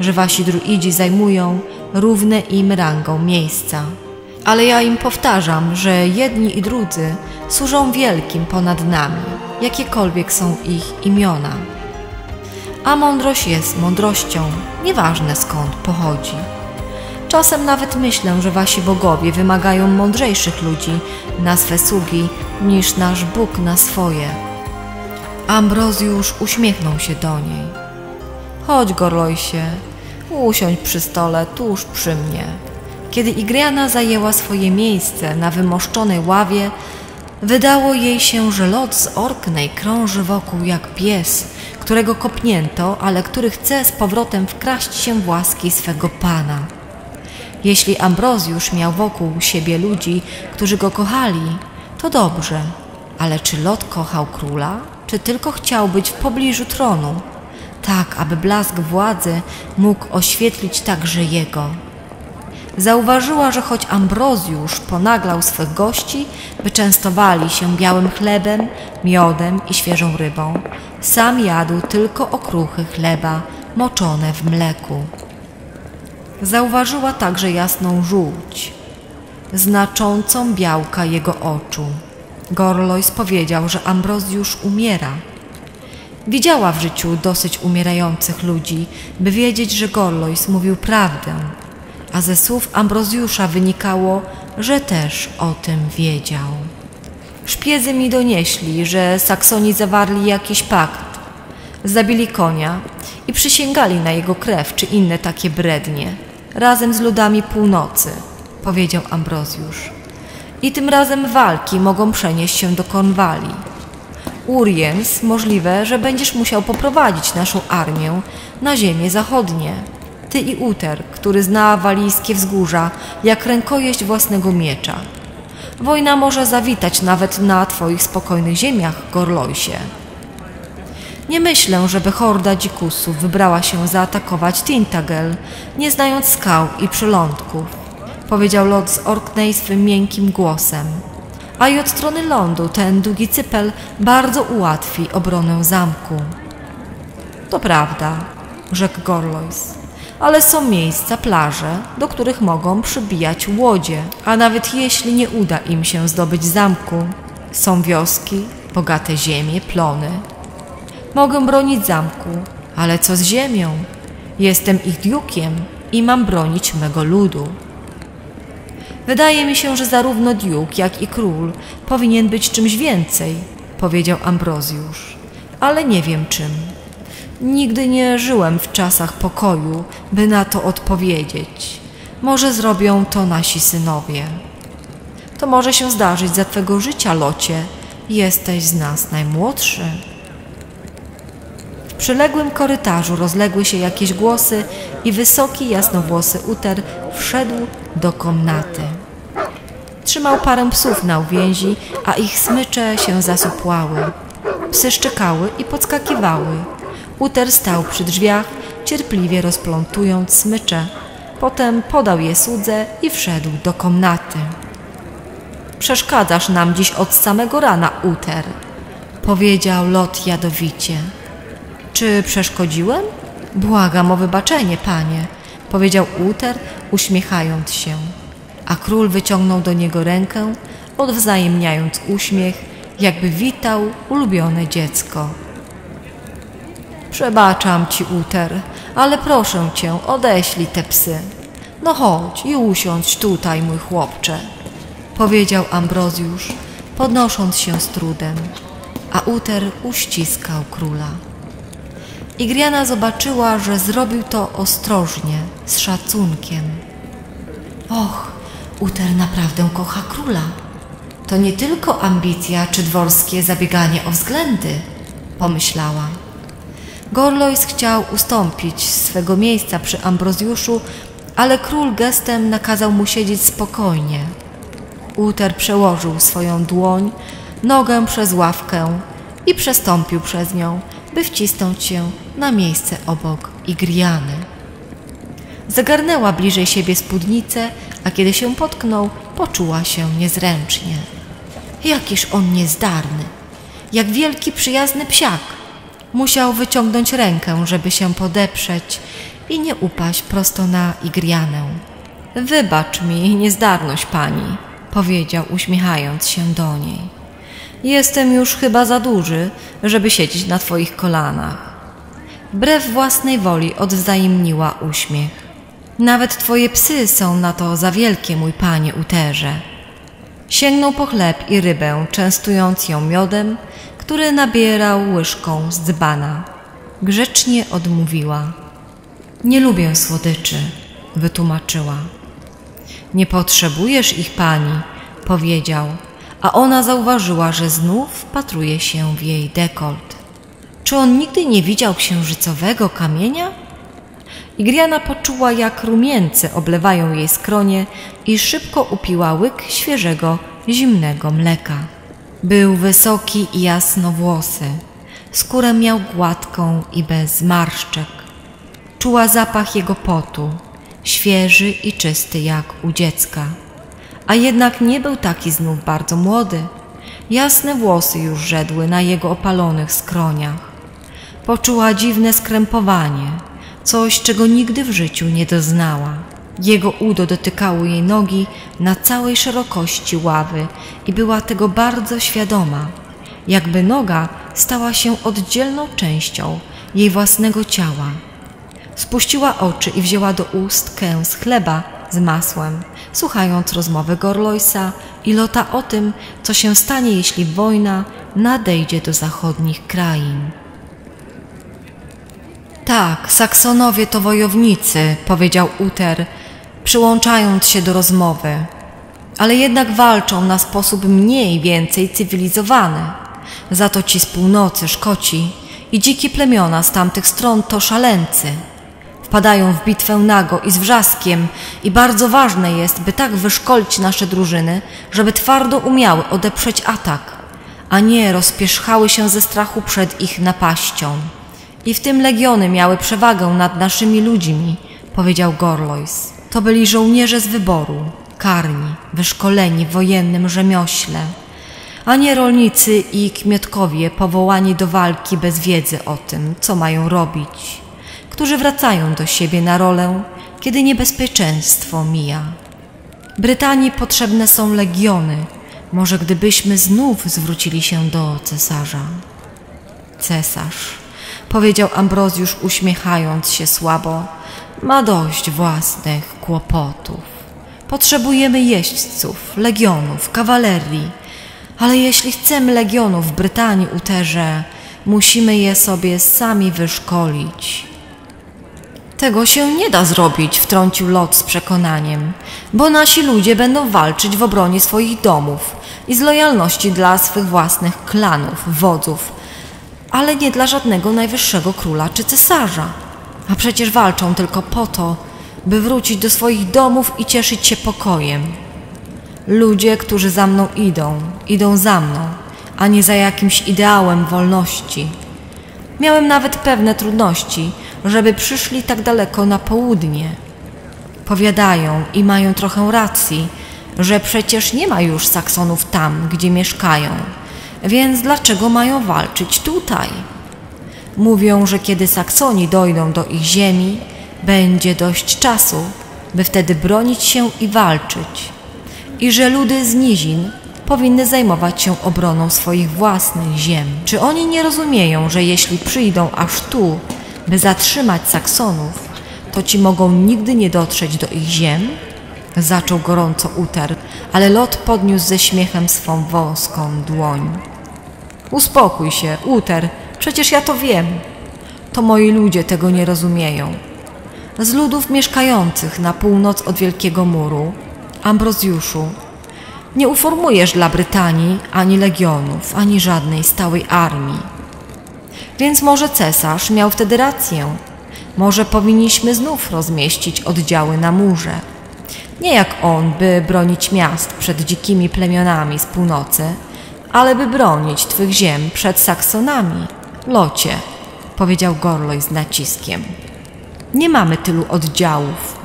że wasi druidzi zajmują równe im rangą miejsca. Ale ja im powtarzam, że jedni i drudzy służą wielkim ponad nami, jakiekolwiek są ich imiona. A mądrość jest mądrością, nieważne skąd pochodzi. Czasem nawet myślę, że wasi bogowie wymagają mądrzejszych ludzi na swe sługi niż nasz Bóg na swoje. Ambrozjusz uśmiechnął się do niej. Chodź, Gorlojsie, usiądź przy stole tuż przy mnie. Kiedy Igriana zajęła swoje miejsce na wymoszczonej ławie, wydało jej się, że lot z Orkney krąży wokół jak pies, którego kopnięto, ale który chce z powrotem wkraść się w łaski swego pana. Jeśli Ambrozjusz miał wokół siebie ludzi, którzy go kochali, to dobrze, ale czy Lot kochał króla, czy tylko chciał być w pobliżu tronu, tak aby blask władzy mógł oświetlić także jego? Zauważyła, że choć Ambrozjusz ponaglał swych gości, by częstowali się białym chlebem, miodem i świeżą rybą, sam jadł tylko okruchy chleba moczone w mleku. Zauważyła także jasną żółć, znaczącą białka jego oczu. Gorlois powiedział, że Ambrozjusz umiera. Widziała w życiu dosyć umierających ludzi, by wiedzieć, że Gorlois mówił prawdę, a ze słów Ambrozjusza wynikało, że też o tym wiedział. Szpiedzy mi donieśli, że Saksoni zawarli jakiś pakt, zabili konia i przysięgali na jego krew czy inne takie brednie, razem z ludami północy, powiedział Ambrozjusz. I tym razem walki mogą przenieść się do Konwali. Uriens, możliwe, że będziesz musiał poprowadzić naszą armię na ziemię zachodnie ty i Uter, który zna walijskie wzgórza jak rękojeść własnego miecza. Wojna może zawitać nawet na twoich spokojnych ziemiach, Gorlojsie. Nie myślę, żeby horda dzikusów wybrała się zaatakować Tintagel, nie znając skał i przylądków, powiedział Lot z Orkney swym miękkim głosem. A i od strony lądu ten długi cypel bardzo ułatwi obronę zamku. To prawda, rzekł Gorlois ale są miejsca, plaże, do których mogą przybijać łodzie, a nawet jeśli nie uda im się zdobyć zamku, są wioski, bogate ziemie, plony. Mogę bronić zamku, ale co z ziemią? Jestem ich diukiem i mam bronić mego ludu. Wydaje mi się, że zarówno diuk, jak i król powinien być czymś więcej, powiedział Ambrozjusz, ale nie wiem czym. Nigdy nie żyłem w czasach pokoju, by na to odpowiedzieć. Może zrobią to nasi synowie. To może się zdarzyć za twego życia, locie. Jesteś z nas najmłodszy. W przyległym korytarzu rozległy się jakieś głosy i wysoki, jasnowłosy Uter wszedł do komnaty. Trzymał parę psów na uwięzi, a ich smycze się zasupłały. Psy szczekały i podskakiwały. Uter stał przy drzwiach, cierpliwie rozplątując smycze. Potem podał je słudze i wszedł do komnaty. Przeszkadzasz nam dziś od samego rana, Uter, powiedział Lot jadowicie. Czy przeszkodziłem? Błagam o wybaczenie, panie, powiedział Uter, uśmiechając się. A król wyciągnął do niego rękę, odwzajemniając uśmiech, jakby witał ulubione dziecko. Przebaczam ci, Uter, ale proszę cię, odeślij te psy. No chodź i usiądź tutaj, mój chłopcze, powiedział Ambrozjusz, podnosząc się z trudem, a Uter uściskał króla. Igriana zobaczyła, że zrobił to ostrożnie, z szacunkiem. Och, Uter naprawdę kocha króla. To nie tylko ambicja czy dworskie zabieganie o względy, pomyślała. Gorlois chciał ustąpić swego miejsca przy Ambrozjuszu, ale król gestem nakazał mu siedzieć spokojnie. Uter przełożył swoją dłoń, nogę przez ławkę i przestąpił przez nią, by wcisnąć się na miejsce obok Igriany. Zagarnęła bliżej siebie spódnicę, a kiedy się potknął, poczuła się niezręcznie. Jakiż on niezdarny, jak wielki przyjazny psiak. Musiał wyciągnąć rękę, żeby się podeprzeć i nie upaść prosto na Igrianę. Wybacz mi niezdarność pani, powiedział uśmiechając się do niej. Jestem już chyba za duży, żeby siedzieć na twoich kolanach. Wbrew własnej woli odwzajemniła uśmiech. Nawet twoje psy są na to za wielkie, mój panie Uterze. Sięgnął po chleb i rybę, częstując ją miodem, który nabierał łyżką z dzbana. Grzecznie odmówiła. Nie lubię słodyczy, wytłumaczyła. Nie potrzebujesz ich pani, powiedział, a ona zauważyła, że znów patruje się w jej dekolt. Czy on nigdy nie widział księżycowego kamienia? Igriana poczuła, jak rumieńce oblewają jej skronie i szybko upiła łyk świeżego, zimnego mleka. Był wysoki i jasnowłosy. Skórę miał gładką i bez zmarszczek. Czuła zapach jego potu, świeży i czysty jak u dziecka. A jednak nie był taki znów bardzo młody. Jasne włosy już rzedły na jego opalonych skroniach. Poczuła dziwne skrępowanie, coś, czego nigdy w życiu nie doznała. Jego udo dotykało jej nogi na całej szerokości ławy i była tego bardzo świadoma, jakby noga stała się oddzielną częścią jej własnego ciała. Spuściła oczy i wzięła do ust kęs chleba z masłem, słuchając rozmowy Gorloisa i Lota o tym, co się stanie, jeśli wojna nadejdzie do zachodnich krain. Tak, Saksonowie to wojownicy, powiedział Uter, przyłączając się do rozmowy, ale jednak walczą na sposób mniej więcej cywilizowany. Za to ci z północy, Szkoci i dzikie plemiona z tamtych stron to szaleńcy. Wpadają w bitwę nago i z wrzaskiem i bardzo ważne jest, by tak wyszkolić nasze drużyny, żeby twardo umiały odeprzeć atak, a nie rozpierzchały się ze strachu przed ich napaścią. I w tym legiony miały przewagę nad naszymi ludźmi, powiedział Gorlois. To byli żołnierze z wyboru, karni, wyszkoleni w wojennym rzemiośle, a nie rolnicy i kmiotkowie powołani do walki bez wiedzy o tym, co mają robić, którzy wracają do siebie na rolę, kiedy niebezpieczeństwo mija. Brytanii potrzebne są legiony, może gdybyśmy znów zwrócili się do cesarza. Cesarz powiedział Ambrozjusz uśmiechając się słabo, ma dość własnych kłopotów. Potrzebujemy jeźdźców, legionów, kawalerii, ale jeśli chcemy legionów w Brytanii Uterze, musimy je sobie sami wyszkolić. Tego się nie da zrobić, wtrącił Lot z przekonaniem, bo nasi ludzie będą walczyć w obronie swoich domów i z lojalności dla swych własnych klanów, wodzów, ale nie dla żadnego najwyższego króla czy cesarza. A przecież walczą tylko po to, by wrócić do swoich domów i cieszyć się pokojem. Ludzie, którzy za mną idą, idą za mną, a nie za jakimś ideałem wolności. Miałem nawet pewne trudności, żeby przyszli tak daleko na południe. Powiadają i mają trochę racji, że przecież nie ma już Saksonów tam, gdzie mieszkają więc dlaczego mają walczyć tutaj? Mówią, że kiedy Saksoni dojdą do ich ziemi, będzie dość czasu, by wtedy bronić się i walczyć, i że ludy z nizin powinny zajmować się obroną swoich własnych ziem. Czy oni nie rozumieją, że jeśli przyjdą aż tu, by zatrzymać Saksonów, to ci mogą nigdy nie dotrzeć do ich ziem? Zaczął gorąco Uter, ale Lot podniósł ze śmiechem swą wąską dłoń. Uspokój się, Uter, przecież ja to wiem. To moi ludzie tego nie rozumieją. Z ludów mieszkających na północ od Wielkiego Muru, Ambrozjuszu, nie uformujesz dla Brytanii ani legionów, ani żadnej stałej armii. Więc może cesarz miał wtedy rację. Może powinniśmy znów rozmieścić oddziały na murze. Nie jak on, by bronić miast przed dzikimi plemionami z północy, ale by bronić twych ziem przed Saksonami. Locie, powiedział Gorloj z naciskiem. Nie mamy tylu oddziałów,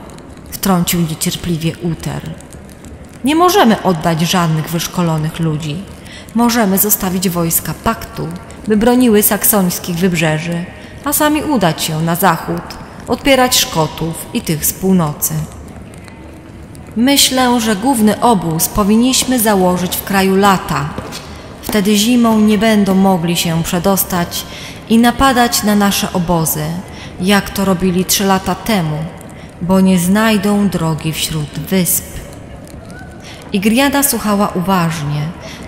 wtrącił niecierpliwie Uter. Nie możemy oddać żadnych wyszkolonych ludzi. Możemy zostawić wojska paktu, by broniły saksońskich wybrzeży, a sami udać się na zachód, odpierać Szkotów i tych z północy. Myślę, że główny obóz powinniśmy założyć w kraju lata. Wtedy zimą nie będą mogli się przedostać i napadać na nasze obozy, jak to robili trzy lata temu, bo nie znajdą drogi wśród wysp. Igriada słuchała uważnie,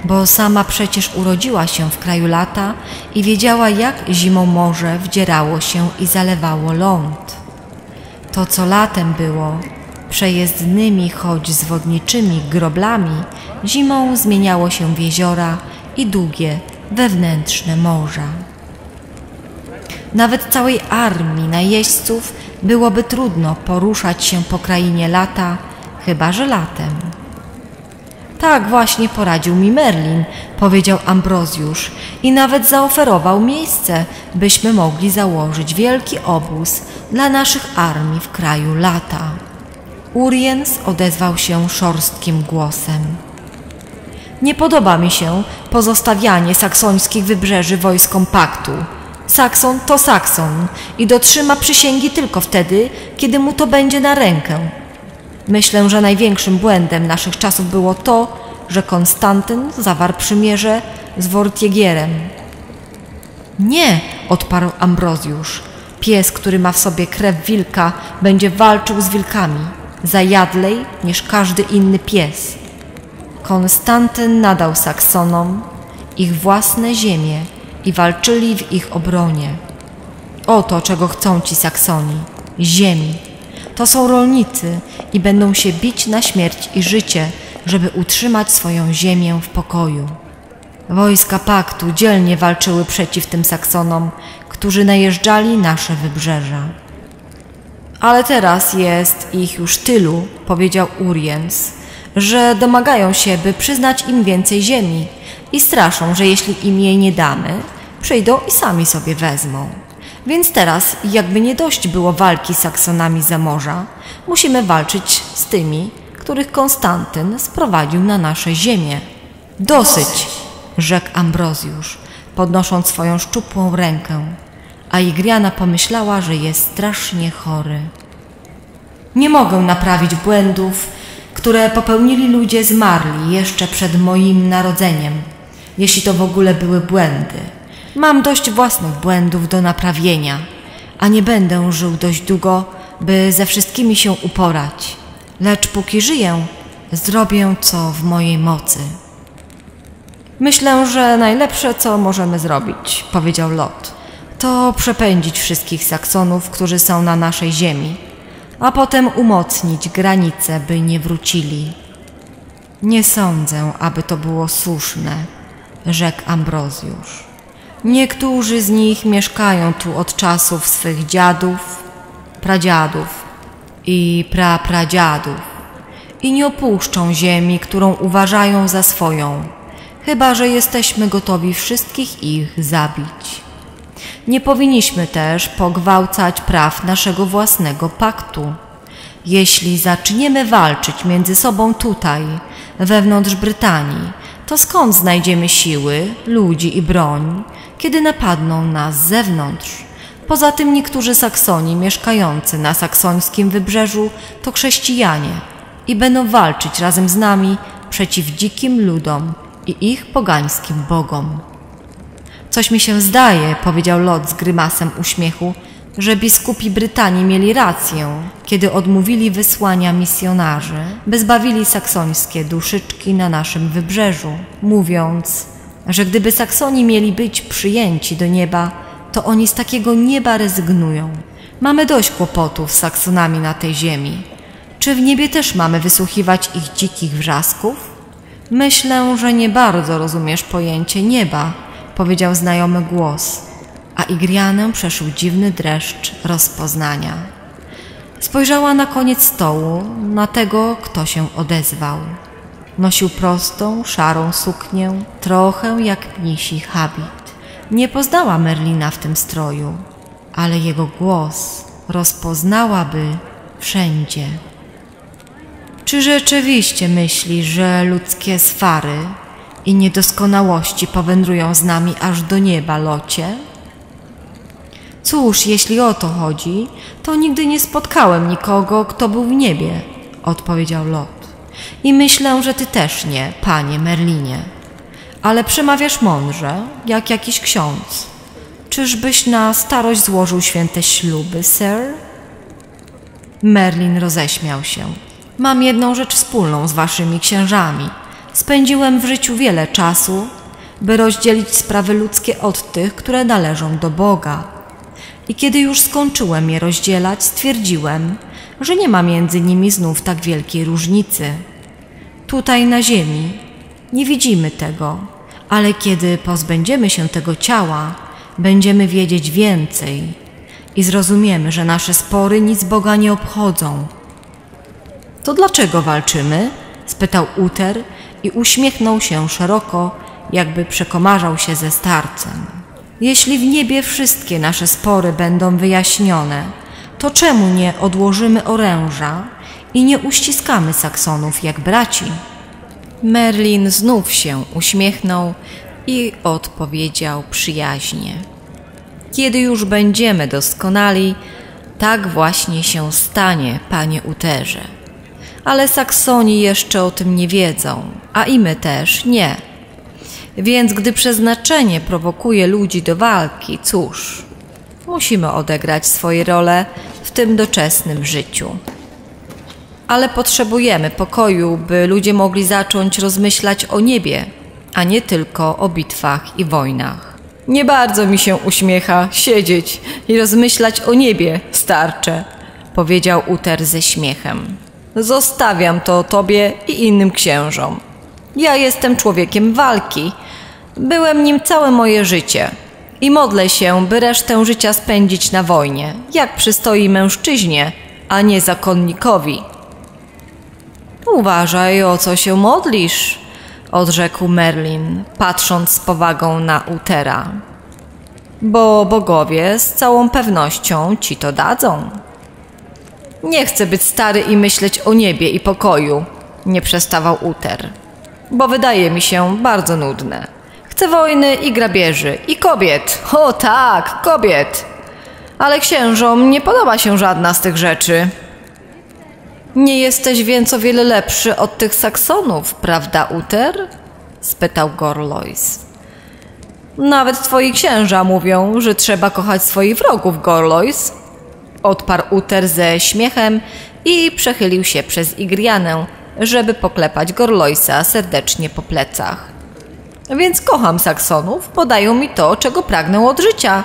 bo sama przecież urodziła się w kraju lata i wiedziała, jak zimą morze wdzierało się i zalewało ląd. To, co latem było, przejezdnymi, choć zwodniczymi groblami, zimą zmieniało się w jeziora i długie, wewnętrzne morza. Nawet całej armii najeźdźców byłoby trudno poruszać się po krainie lata, chyba że latem. Tak właśnie poradził mi Merlin, powiedział Ambrozjusz, i nawet zaoferował miejsce, byśmy mogli założyć wielki obóz dla naszych armii w kraju lata. Uriens odezwał się szorstkim głosem. Nie podoba mi się pozostawianie saksońskich wybrzeży wojskom paktu. Sakson to Sakson i dotrzyma przysięgi tylko wtedy, kiedy mu to będzie na rękę. Myślę, że największym błędem naszych czasów było to, że Konstantyn zawarł przymierze z Wortiegierem. Nie, odparł Ambrozjusz. Pies, który ma w sobie krew wilka, będzie walczył z wilkami, zajadlej niż każdy inny pies. Konstantyn nadał Saksonom ich własne ziemie i walczyli w ich obronie. Oto, czego chcą ci Saksoni ziemi. To są rolnicy i będą się bić na śmierć i życie, żeby utrzymać swoją ziemię w pokoju. Wojska paktu dzielnie walczyły przeciw tym Saksonom, którzy najeżdżali nasze wybrzeża. Ale teraz jest ich już tylu, powiedział Uriens, że domagają się, by przyznać im więcej ziemi i straszą, że jeśli im jej nie damy, przyjdą i sami sobie wezmą. Więc teraz, jakby nie dość było walki z Saksonami za morza, musimy walczyć z tymi, których Konstantyn sprowadził na nasze ziemię. Dosyć, rzekł Ambrozjusz, podnosząc swoją szczupłą rękę, a Igriana pomyślała, że jest strasznie chory. Nie mogę naprawić błędów, które popełnili ludzie zmarli jeszcze przed moim narodzeniem, jeśli to w ogóle były błędy. Mam dość własnych błędów do naprawienia, a nie będę żył dość długo, by ze wszystkimi się uporać. Lecz póki żyję, zrobię co w mojej mocy. Myślę, że najlepsze, co możemy zrobić, powiedział Lot, to przepędzić wszystkich Saksonów, którzy są na naszej ziemi, a potem umocnić granice, by nie wrócili. Nie sądzę, aby to było słuszne, rzekł Ambrozjusz. Niektórzy z nich mieszkają tu od czasów swych dziadów, pradziadów i prapradziadów i nie opuszczą ziemi, którą uważają za swoją, chyba że jesteśmy gotowi wszystkich ich zabić. Nie powinniśmy też pogwałcać praw naszego własnego paktu. Jeśli zaczniemy walczyć między sobą tutaj, wewnątrz Brytanii, to skąd znajdziemy siły, ludzi i broń, kiedy napadną nas z zewnątrz? Poza tym niektórzy Saksoni mieszkający na saksońskim wybrzeżu to chrześcijanie i będą walczyć razem z nami przeciw dzikim ludom i ich pogańskim bogom. Coś mi się zdaje, powiedział Lot z grymasem uśmiechu, że biskupi Brytanii mieli rację, kiedy odmówili wysłania misjonarzy, by zbawili saksońskie duszyczki na naszym wybrzeżu, mówiąc, że gdyby Saksoni mieli być przyjęci do nieba, to oni z takiego nieba rezygnują. Mamy dość kłopotów z Saksonami na tej ziemi. Czy w niebie też mamy wysłuchiwać ich dzikich wrzasków? Myślę, że nie bardzo rozumiesz pojęcie nieba, powiedział znajomy głos, a Igrianę przeszył dziwny dreszcz rozpoznania. Spojrzała na koniec stołu, na tego, kto się odezwał. Nosił prostą, szarą suknię, trochę jak mnisi habit. Nie poznała Merlina w tym stroju, ale jego głos rozpoznałaby wszędzie. Czy rzeczywiście myśli, że ludzkie swary i niedoskonałości powędrują z nami aż do nieba, locie? Cóż, jeśli o to chodzi, to nigdy nie spotkałem nikogo, kto był w niebie, odpowiedział Lot. I myślę, że ty też nie, panie Merlinie. Ale przemawiasz mądrze, jak jakiś ksiądz. Czyżbyś na starość złożył święte śluby, sir? Merlin roześmiał się. Mam jedną rzecz wspólną z waszymi księżami. Spędziłem w życiu wiele czasu, by rozdzielić sprawy ludzkie od tych, które należą do Boga. I kiedy już skończyłem je rozdzielać, stwierdziłem, że nie ma między nimi znów tak wielkiej różnicy. Tutaj na ziemi nie widzimy tego, ale kiedy pozbędziemy się tego ciała, będziemy wiedzieć więcej i zrozumiemy, że nasze spory nic Boga nie obchodzą. To dlaczego walczymy? spytał Uter i uśmiechnął się szeroko, jakby przekomarzał się ze starcem. Jeśli w niebie wszystkie nasze spory będą wyjaśnione, to czemu nie odłożymy oręża i nie uściskamy Saksonów jak braci? Merlin znów się uśmiechnął i odpowiedział przyjaźnie. Kiedy już będziemy doskonali, tak właśnie się stanie, panie Uterze. Ale Saksoni jeszcze o tym nie wiedzą, a i my też nie. Więc gdy przeznaczenie prowokuje ludzi do walki, cóż, musimy odegrać swoje role w tym doczesnym życiu. Ale potrzebujemy pokoju, by ludzie mogli zacząć rozmyślać o niebie, a nie tylko o bitwach i wojnach. Nie bardzo mi się uśmiecha siedzieć i rozmyślać o niebie, starcze, powiedział Uter ze śmiechem. Zostawiam to tobie i innym księżom. Ja jestem człowiekiem walki. Byłem nim całe moje życie i modlę się, by resztę życia spędzić na wojnie, jak przystoi mężczyźnie, a nie zakonnikowi. Uważaj, o co się modlisz, odrzekł Merlin, patrząc z powagą na Utera. Bo bogowie z całą pewnością ci to dadzą. Nie chcę być stary i myśleć o niebie i pokoju, nie przestawał Uter, bo wydaje mi się bardzo nudne. Chcę wojny i grabieży i kobiet. O tak, kobiet. Ale księżom nie podoba się żadna z tych rzeczy. Nie jesteś więc o wiele lepszy od tych Saksonów, prawda, Uter? spytał Gorlois. Nawet twoi księża mówią, że trzeba kochać swoich wrogów, Gorlois. Odparł Uter ze śmiechem i przechylił się przez Igrianę, żeby poklepać Gorloisa serdecznie po plecach. Więc kocham Saksonów, podają mi to, czego pragnę od życia.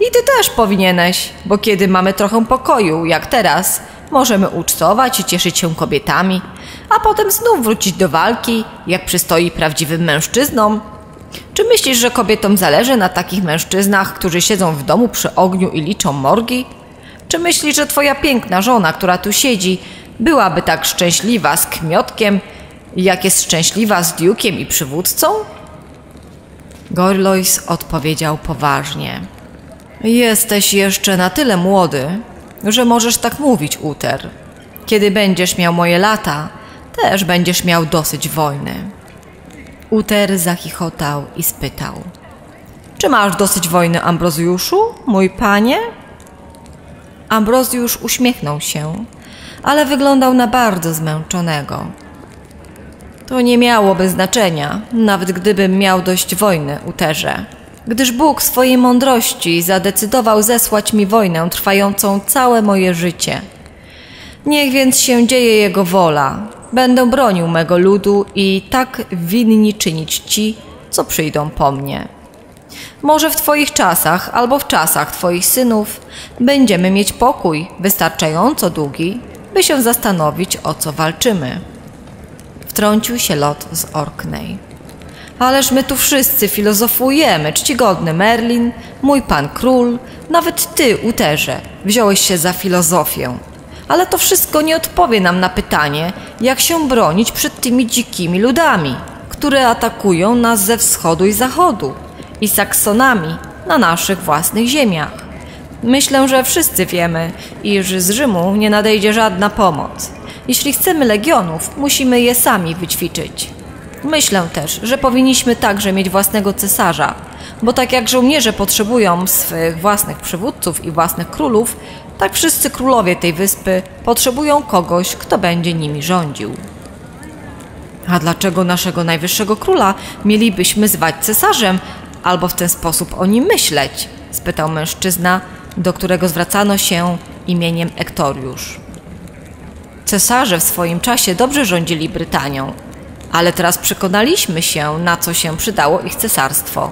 I ty też powinieneś, bo kiedy mamy trochę pokoju, jak teraz, możemy ucztować i cieszyć się kobietami, a potem znów wrócić do walki, jak przystoi prawdziwym mężczyznom. Czy myślisz, że kobietom zależy na takich mężczyznach, którzy siedzą w domu przy ogniu i liczą morgi? Czy myślisz, że twoja piękna żona, która tu siedzi, byłaby tak szczęśliwa z kmiotkiem, jak jest szczęśliwa z diukiem i przywódcą? Gorlois odpowiedział poważnie. Jesteś jeszcze na tyle młody, że możesz tak mówić, Uter. Kiedy będziesz miał moje lata, też będziesz miał dosyć wojny. Uter zachichotał i spytał. Czy masz dosyć wojny, Ambrozjuszu, mój panie? Ambrozjusz uśmiechnął się, ale wyglądał na bardzo zmęczonego. To nie miałoby znaczenia, nawet gdybym miał dość wojny, Uterze, gdyż Bóg swojej mądrości zadecydował zesłać mi wojnę trwającą całe moje życie. Niech więc się dzieje Jego wola. Będę bronił mego ludu i tak winni czynić ci, co przyjdą po mnie. Może w Twoich czasach albo w czasach Twoich synów będziemy mieć pokój wystarczająco długi, by się zastanowić, o co walczymy. Wtrącił się lot z Orkney. Ależ my tu wszyscy filozofujemy, czcigodny Merlin, mój pan król, nawet ty, Uterze, wziąłeś się za filozofię. Ale to wszystko nie odpowie nam na pytanie, jak się bronić przed tymi dzikimi ludami, które atakują nas ze wschodu i zachodu i Saksonami na naszych własnych ziemiach. Myślę, że wszyscy wiemy, iż z Rzymu nie nadejdzie żadna pomoc. Jeśli chcemy legionów, musimy je sami wyćwiczyć. Myślę też, że powinniśmy także mieć własnego cesarza, bo tak jak żołnierze potrzebują swych własnych przywódców i własnych królów, tak wszyscy królowie tej wyspy potrzebują kogoś, kto będzie nimi rządził. A dlaczego naszego najwyższego króla mielibyśmy zwać cesarzem, albo w ten sposób o nim myśleć? spytał mężczyzna, do którego zwracano się imieniem Ektoriusz. Cesarze w swoim czasie dobrze rządzili Brytanią, ale teraz przekonaliśmy się, na co się przydało ich cesarstwo.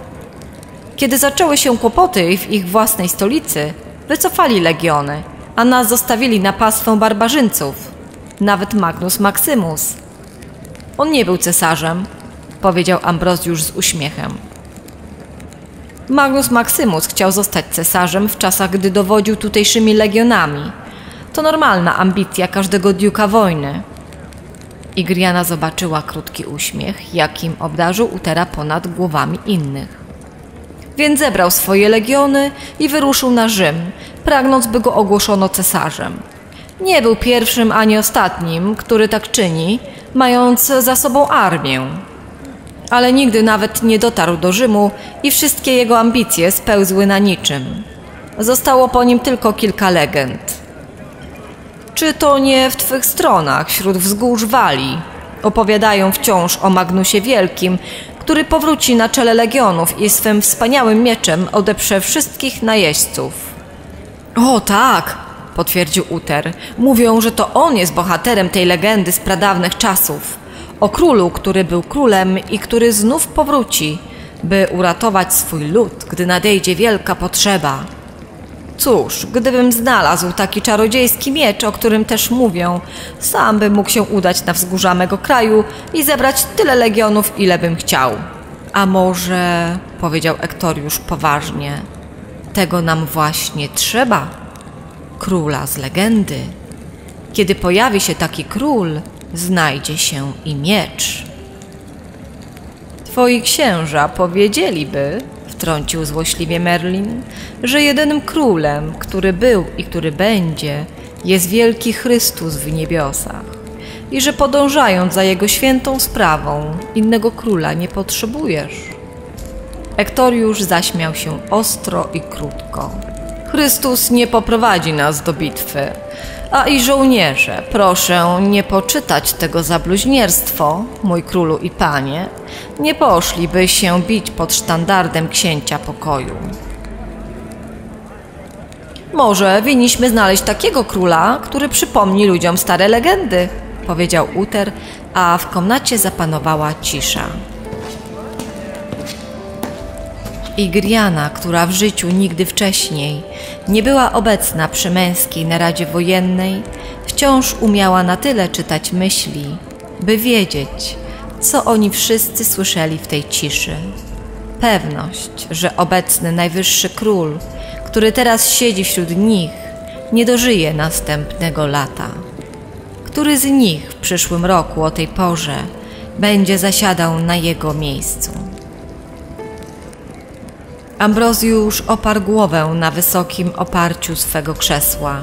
Kiedy zaczęły się kłopoty w ich własnej stolicy, wycofali legiony, a nas zostawili na pastwę barbarzyńców, nawet Magnus Maximus. On nie był cesarzem, powiedział Ambrozjusz z uśmiechem. Magnus Maximus chciał zostać cesarzem w czasach, gdy dowodził tutejszymi legionami. To normalna ambicja każdego diuka wojny. Igriana zobaczyła krótki uśmiech, jakim obdarzył Utera ponad głowami innych. Więc zebrał swoje legiony i wyruszył na Rzym, pragnąc, by go ogłoszono cesarzem. Nie był pierwszym ani ostatnim, który tak czyni, mając za sobą armię. Ale nigdy nawet nie dotarł do Rzymu i wszystkie jego ambicje spełzły na niczym. Zostało po nim tylko kilka legend. Czy to nie w twych stronach, wśród wzgórz Walii, opowiadają wciąż o Magnusie Wielkim, który powróci na czele legionów i swym wspaniałym mieczem odeprze wszystkich najeźdźców. O tak, potwierdził Uter. Mówią, że to on jest bohaterem tej legendy z pradawnych czasów. O królu, który był królem i który znów powróci, by uratować swój lud, gdy nadejdzie wielka potrzeba. Cóż, gdybym znalazł taki czarodziejski miecz, o którym też mówią, sam bym mógł się udać na wzgórza mego kraju i zebrać tyle legionów, ile bym chciał. A może, powiedział Ektoriusz poważnie, tego nam właśnie trzeba. Króla z legendy. Kiedy pojawi się taki król, znajdzie się i miecz. Twoi księża powiedzieliby, wtrącił złośliwie Merlin, że jedynym królem, który był i który będzie, jest wielki Chrystus w niebiosach i że podążając za jego świętą sprawą, innego króla nie potrzebujesz. Ektoriusz zaśmiał się ostro i krótko. Chrystus nie poprowadzi nas do bitwy, a i żołnierze, proszę nie poczytać tego za bluźnierstwo, mój królu i panie, nie poszliby się bić pod sztandardem księcia pokoju. Może winniśmy znaleźć takiego króla, który przypomni ludziom stare legendy, powiedział Uter, a w komnacie zapanowała cisza. Igriana, która w życiu nigdy wcześniej nie była obecna przy męskiej naradzie wojennej, wciąż umiała na tyle czytać myśli, by wiedzieć, co oni wszyscy słyszeli w tej ciszy. Pewność, że obecny najwyższy król, który teraz siedzi wśród nich, nie dożyje następnego lata. Który z nich w przyszłym roku o tej porze będzie zasiadał na jego miejscu? Ambrozjusz oparł głowę na wysokim oparciu swego krzesła.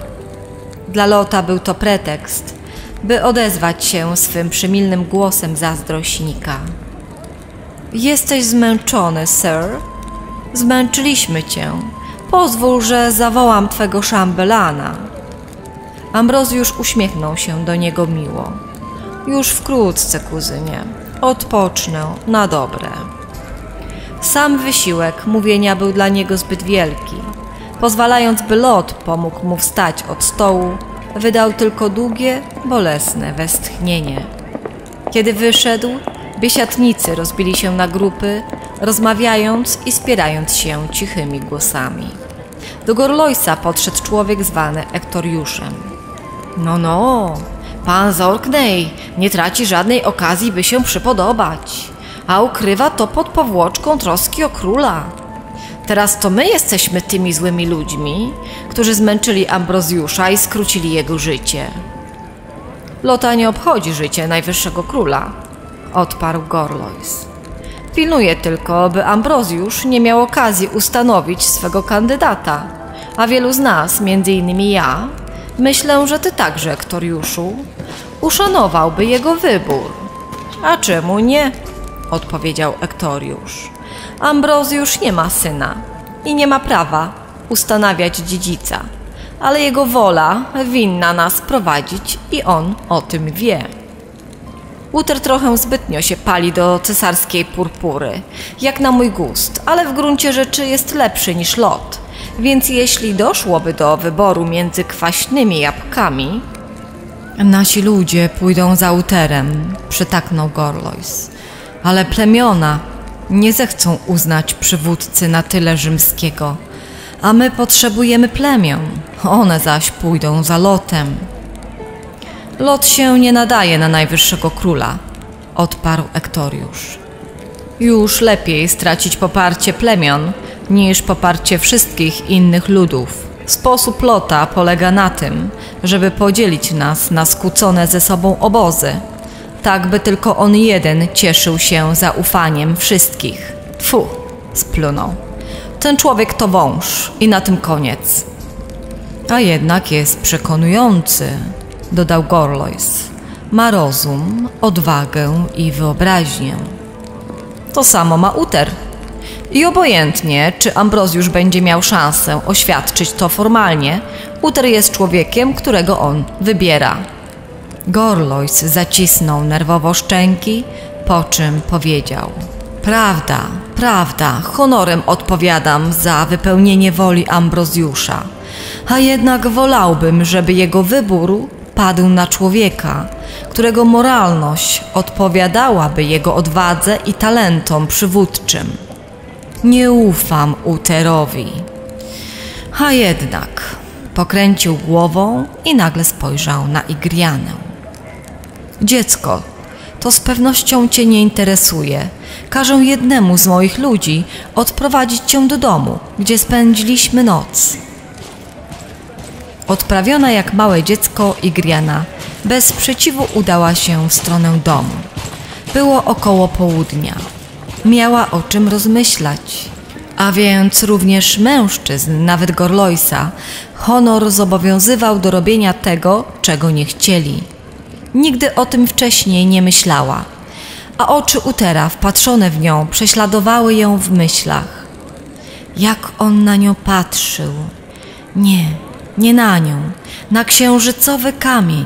Dla Lota był to pretekst, by odezwać się swym przymilnym głosem zazdrośnika. Jesteś zmęczony, sir? Zmęczyliśmy cię. Pozwól, że zawołam twego szambelana. Ambrozjusz uśmiechnął się do niego miło. Już wkrótce, kuzynie. Odpocznę na dobre. Sam wysiłek mówienia był dla niego zbyt wielki. Pozwalając, by lot pomógł mu wstać od stołu, wydał tylko długie, bolesne westchnienie. Kiedy wyszedł, biesiadnicy rozbili się na grupy, rozmawiając i spierając się cichymi głosami. Do Gorlojsa podszedł człowiek zwany Ektoriuszem. No, no, pan z Orkney nie traci żadnej okazji, by się przypodobać, a ukrywa to pod powłoczką troski o króla. Teraz to my jesteśmy tymi złymi ludźmi, którzy zmęczyli Ambrozjusza i skrócili jego życie. Lota nie obchodzi życie najwyższego króla, odparł Gorlois. Pilnuje tylko, by Ambrozjusz nie miał okazji ustanowić swego kandydata, a wielu z nas, między innymi ja, myślę, że ty także, Ektoriuszu, uszanowałby jego wybór. A czemu nie? Odpowiedział Ektoriusz. Ambrozjusz nie ma syna i nie ma prawa ustanawiać dziedzica, ale jego wola winna nas prowadzić i on o tym wie. Uter trochę zbytnio się pali do cesarskiej purpury, jak na mój gust, ale w gruncie rzeczy jest lepszy niż lot. Więc jeśli doszłoby do wyboru między kwaśnymi jabłkami, nasi ludzie pójdą za Uterem, przytaknął Gorlois. Ale plemiona nie zechcą uznać przywódcy na tyle rzymskiego, a my potrzebujemy plemion, one zaś pójdą za lotem. Lot się nie nadaje na najwyższego króla, odparł Ektoriusz. Już lepiej stracić poparcie plemion, niż poparcie wszystkich innych ludów. Sposób lota polega na tym, żeby podzielić nas na skłócone ze sobą obozy, tak by tylko on jeden cieszył się zaufaniem wszystkich. Fu, splunął. Ten człowiek to wąż i na tym koniec. A jednak jest przekonujący, dodał Gorlois. Ma rozum, odwagę i wyobraźnię. To samo ma Uter. I obojętnie, czy Ambrozjusz będzie miał szansę oświadczyć to formalnie, Uter jest człowiekiem, którego on wybiera. Gorlois zacisnął nerwowo szczęki, po czym powiedział: Prawda, prawda, honorem odpowiadam za wypełnienie woli Ambrozjusza, a jednak wolałbym, żeby jego wybór padł na człowieka, którego moralność odpowiadałaby jego odwadze i talentom przywódczym. Nie ufam Uterowi. A jednak pokręcił głową i nagle spojrzał na Igrianę. Dziecko, to z pewnością cię nie interesuje. Każę jednemu z moich ludzi odprowadzić cię do domu, gdzie spędziliśmy noc. Odprawiona jak małe dziecko, Igriana bez sprzeciwu udała się w stronę domu. Było około południa. Miała o czym rozmyślać. A więc również mężczyzn, nawet Gorloisa, honor zobowiązywał do robienia tego, czego nie chcieli. Nigdy o tym wcześniej nie myślała, a oczy Utera wpatrzone w nią prześladowały ją w myślach. Jak on na nią patrzył. Nie, nie na nią, na księżycowy kamień.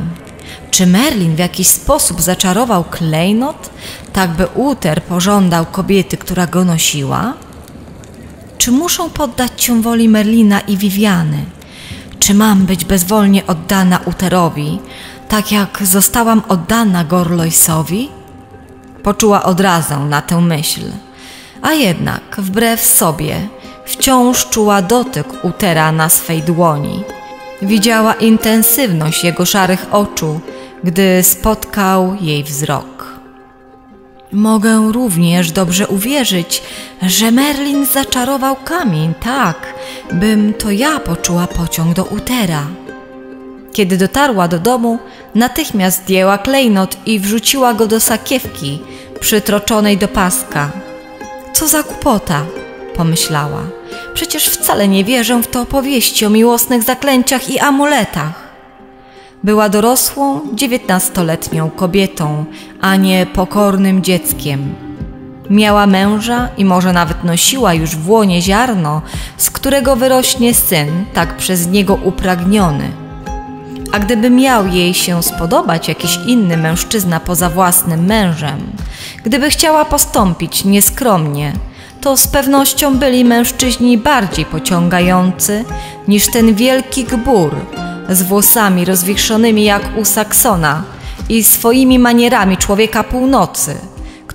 Czy Merlin w jakiś sposób zaczarował klejnot, tak by Uter pożądał kobiety, która go nosiła? Czy muszą poddać się woli Merlina i Viviany? Czy mam być bezwolnie oddana Uterowi, tak jak zostałam oddana Gorloisowi? Poczuła odrazę na tę myśl, a jednak wbrew sobie wciąż czuła dotyk Utera na swej dłoni. Widziała intensywność jego szarych oczu, gdy spotkał jej wzrok. Mogę również dobrze uwierzyć, że Merlin zaczarował kamień tak, bym to ja poczuła pociąg do Utera. Kiedy dotarła do domu, natychmiast zdjęła klejnot i wrzuciła go do sakiewki przytroczonej do paska. Co za głupota, pomyślała. Przecież wcale nie wierzę w te opowieści o miłosnych zaklęciach i amuletach. Była dorosłą, dziewiętnastoletnią kobietą, a nie pokornym dzieckiem. Miała męża i może nawet nosiła już w łonie ziarno, z którego wyrośnie syn, tak przez niego upragniony. A gdyby miał jej się spodobać jakiś inny mężczyzna poza własnym mężem, gdyby chciała postąpić nieskromnie, to z pewnością byli mężczyźni bardziej pociągający niż ten wielki gbur z włosami rozwichrzonymi jak u Saksona i swoimi manierami człowieka północy –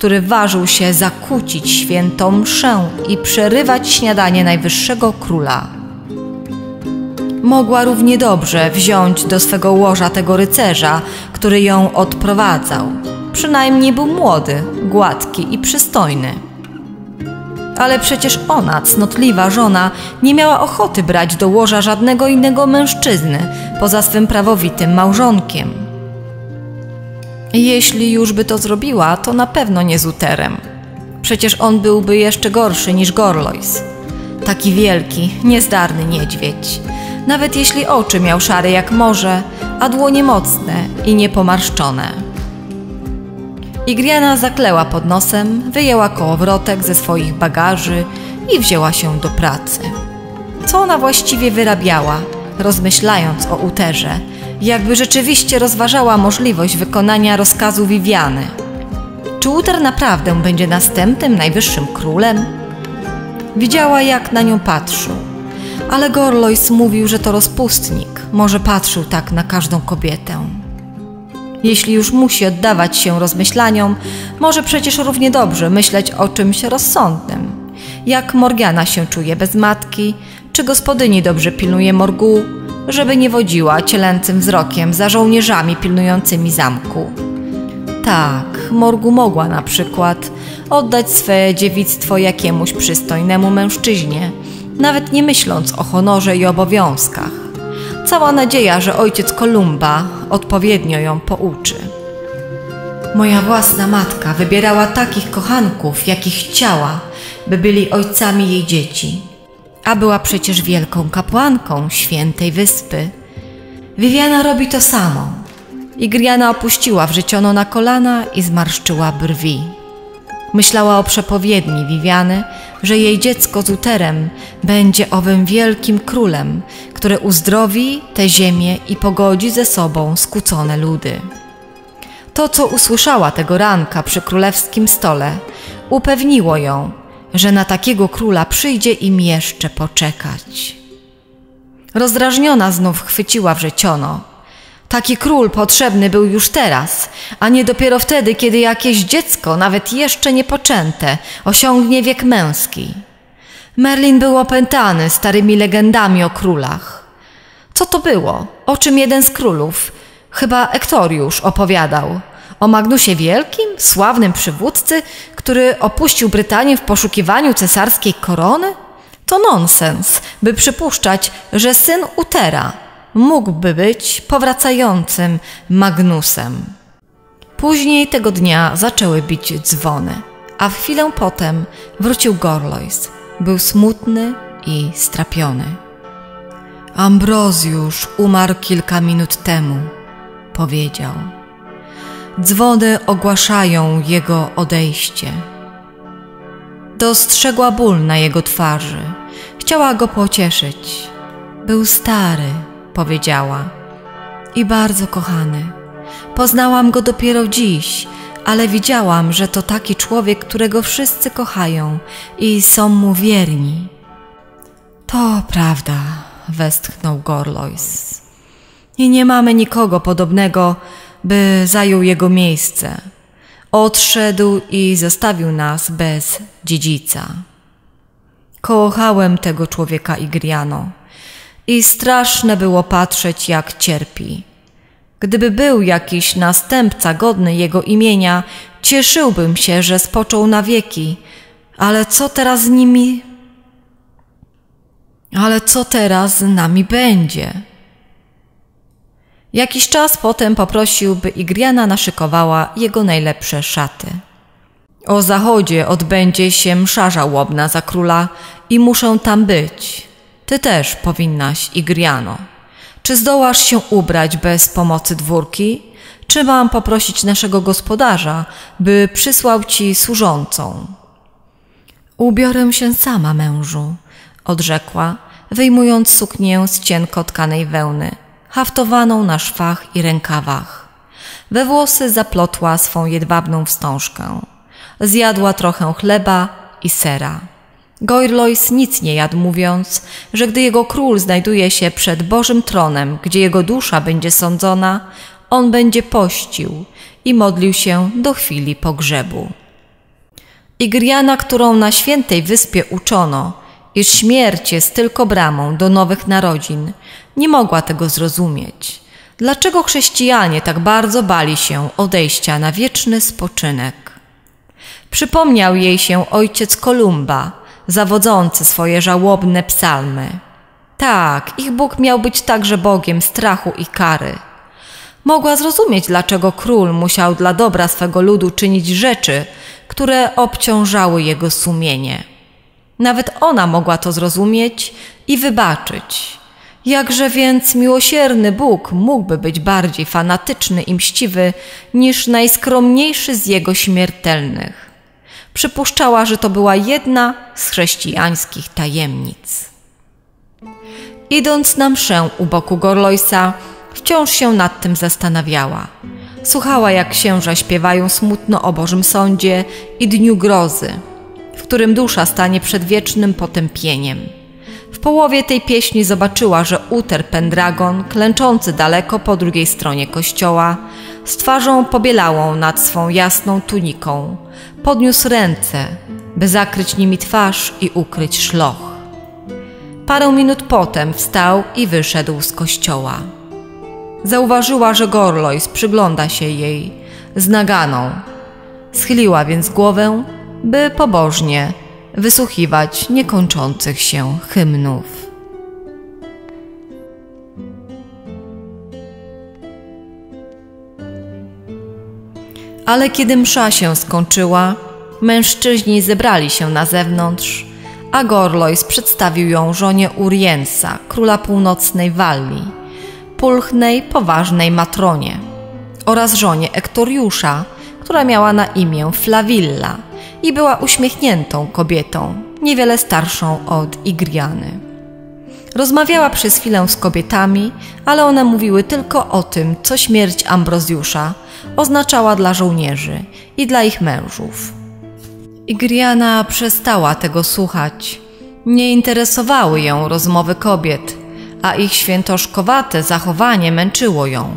który ważył się zakłócić świętą mszę i przerywać śniadanie najwyższego króla. Mogła równie dobrze wziąć do swego łoża tego rycerza, który ją odprowadzał. Przynajmniej był młody, gładki i przystojny. Ale przecież ona, cnotliwa żona, nie miała ochoty brać do łoża żadnego innego mężczyzny poza swym prawowitym małżonkiem. Jeśli już by to zrobiła, to na pewno nie z Uterem. Przecież on byłby jeszcze gorszy niż Gorlois. Taki wielki, niezdarny niedźwiedź. Nawet jeśli oczy miał szare jak morze, a dłonie mocne i niepomarszczone. Igriana zakleła pod nosem, wyjęła kołowrotek ze swoich bagaży i wzięła się do pracy. Co ona właściwie wyrabiała, rozmyślając o Uterze, jakby rzeczywiście rozważała możliwość wykonania rozkazu Viviany. Czy Uter naprawdę będzie następnym najwyższym królem? Widziała, jak na nią patrzył. Ale Gorlois mówił, że to rozpustnik. Może patrzył tak na każdą kobietę. Jeśli już musi oddawać się rozmyślaniom, może przecież równie dobrze myśleć o czymś rozsądnym. Jak Morgiana się czuje bez matki, czy gospodyni dobrze pilnuje morgu, żeby nie wodziła cielęcym wzrokiem za żołnierzami pilnującymi zamku. Tak, Morgu mogła na przykład oddać swe dziewictwo jakiemuś przystojnemu mężczyźnie, nawet nie myśląc o honorze i obowiązkach. Cała nadzieja, że ojciec Kolumba odpowiednio ją pouczy. Moja własna matka wybierała takich kochanków, jakich chciała, by byli ojcami jej dzieci a była przecież wielką kapłanką świętej wyspy. Viviana robi to samo. Igriana opuściła wrzeciono na kolana i zmarszczyła brwi. Myślała o przepowiedni Viviany, że jej dziecko z uterem będzie owym wielkim królem, który uzdrowi tę ziemię i pogodzi ze sobą skłócone ludy. To, co usłyszała tego ranka przy królewskim stole, upewniło ją, że na takiego króla przyjdzie im jeszcze poczekać. Rozdrażniona znów chwyciła wrzeciono. Taki król potrzebny był już teraz, a nie dopiero wtedy, kiedy jakieś dziecko, nawet jeszcze niepoczęte, osiągnie wiek męski. Merlin był opętany starymi legendami o królach. Co to było? O czym jeden z królów, chyba Ektoriusz, opowiadał – o Magnusie Wielkim, sławnym przywódcy, który opuścił Brytanię w poszukiwaniu cesarskiej korony? To nonsens, by przypuszczać, że syn Utera mógłby być powracającym Magnusem. Później tego dnia zaczęły bić dzwony, a w chwilę potem wrócił Gorlois. Był smutny i strapiony. Ambrozjusz umarł kilka minut temu, powiedział. Dzwony ogłaszają jego odejście. Dostrzegła ból na jego twarzy. Chciała go pocieszyć. Był stary, powiedziała, i bardzo kochany. Poznałam go dopiero dziś, ale widziałam, że to taki człowiek, którego wszyscy kochają i są mu wierni. To prawda, westchnął Gorlois. I nie mamy nikogo podobnego by zajął jego miejsce. Odszedł i zostawił nas bez dziedzica. Kochałem tego człowieka Igriano i straszne było patrzeć, jak cierpi. Gdyby był jakiś następca godny jego imienia, cieszyłbym się, że spoczął na wieki, ale co teraz z nimi? Ale co teraz z nami będzie? Jakiś czas potem poprosił, by Igriana naszykowała jego najlepsze szaty. O zachodzie odbędzie się msza żałobna za króla i muszę tam być. Ty też powinnaś, Igriano. Czy zdołasz się ubrać bez pomocy dwórki? Czy mam poprosić naszego gospodarza, by przysłał ci służącą? Ubiorę się sama, mężu, odrzekła, wyjmując suknię z cienko tkanej wełny haftowaną na szwach i rękawach. We włosy zaplotła swą jedwabną wstążkę. Zjadła trochę chleba i sera. Goirlois nic nie jadł, mówiąc, że gdy jego król znajduje się przed Bożym tronem, gdzie jego dusza będzie sądzona, on będzie pościł i modlił się do chwili pogrzebu. Igriana, którą na świętej wyspie uczono, iż śmierć jest tylko bramą do nowych narodzin, nie mogła tego zrozumieć. Dlaczego chrześcijanie tak bardzo bali się odejścia na wieczny spoczynek? Przypomniał jej się ojciec Kolumba, zawodzący swoje żałobne psalmy. Tak, ich Bóg miał być także Bogiem strachu i kary. Mogła zrozumieć, dlaczego król musiał dla dobra swego ludu czynić rzeczy, które obciążały jego sumienie. Nawet ona mogła to zrozumieć i wybaczyć. Jakże więc miłosierny Bóg mógłby być bardziej fanatyczny i mściwy niż najskromniejszy z jego śmiertelnych? Przypuszczała, że to była jedna z chrześcijańskich tajemnic. Idąc na mszę u boku Gorlojsa, wciąż się nad tym zastanawiała. Słuchała, jak księża śpiewają smutno o Bożym Sądzie i Dniu Grozy, w którym dusza stanie przed wiecznym potępieniem. W połowie tej pieśni zobaczyła, że Uter Pendragon, klęczący daleko po drugiej stronie kościoła, z twarzą pobielałą nad swą jasną tuniką, podniósł ręce, by zakryć nimi twarz i ukryć szloch. Parę minut potem wstał i wyszedł z kościoła. Zauważyła, że Gorlois przygląda się jej z naganą. Schyliła więc głowę, by pobożnie wysłuchiwać niekończących się hymnów. Ale kiedy msza się skończyła, mężczyźni zebrali się na zewnątrz, a Gorlois przedstawił ją żonie Uriensa, króla północnej Walii, pulchnej, poważnej matronie, oraz żonie Ektoriusza, która miała na imię Flavilla i była uśmiechniętą kobietą, niewiele starszą od Igriany. Rozmawiała przez chwilę z kobietami, ale one mówiły tylko o tym, co śmierć Ambrozjusza oznaczała dla żołnierzy i dla ich mężów. Igriana przestała tego słuchać. Nie interesowały ją rozmowy kobiet, a ich świętoszkowate zachowanie męczyło ją.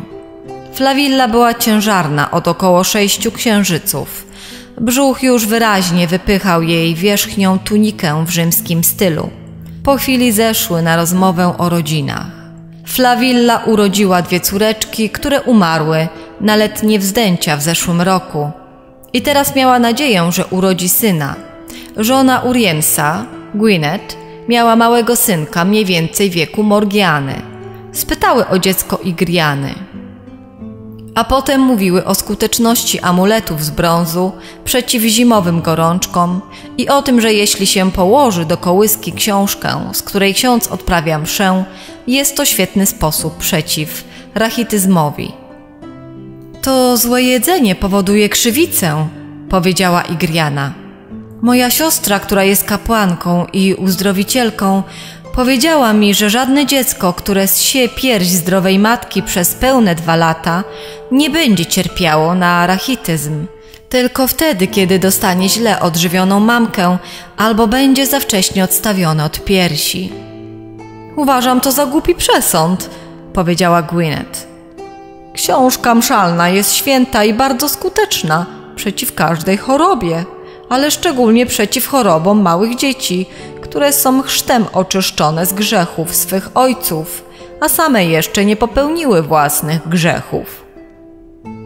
Flawilla była ciężarna od około sześciu księżyców. Brzuch już wyraźnie wypychał jej wierzchnią tunikę w rzymskim stylu. Po chwili zeszły na rozmowę o rodzinach. Flawilla urodziła dwie córeczki, które umarły na letnie wzdęcia w zeszłym roku – i teraz miała nadzieję, że urodzi syna. Żona Uriensa, Gwyneth, miała małego synka mniej więcej wieku Morgiany. Spytały o dziecko Igriany. A potem mówiły o skuteczności amuletów z brązu przeciw zimowym gorączkom i o tym, że jeśli się położy do kołyski książkę, z której ksiądz odprawia mszę, jest to świetny sposób przeciw rachityzmowi. To złe jedzenie powoduje krzywicę, powiedziała Igriana. Moja siostra, która jest kapłanką i uzdrowicielką, powiedziała mi, że żadne dziecko, które zsie pierś zdrowej matki przez pełne dwa lata, nie będzie cierpiało na rachityzm. Tylko wtedy, kiedy dostanie źle odżywioną mamkę albo będzie za wcześnie odstawione od piersi. Uważam to za głupi przesąd, powiedziała Gwyneth. Książka mszalna jest święta i bardzo skuteczna przeciw każdej chorobie, ale szczególnie przeciw chorobom małych dzieci, które są chrztem oczyszczone z grzechów swych ojców, a same jeszcze nie popełniły własnych grzechów.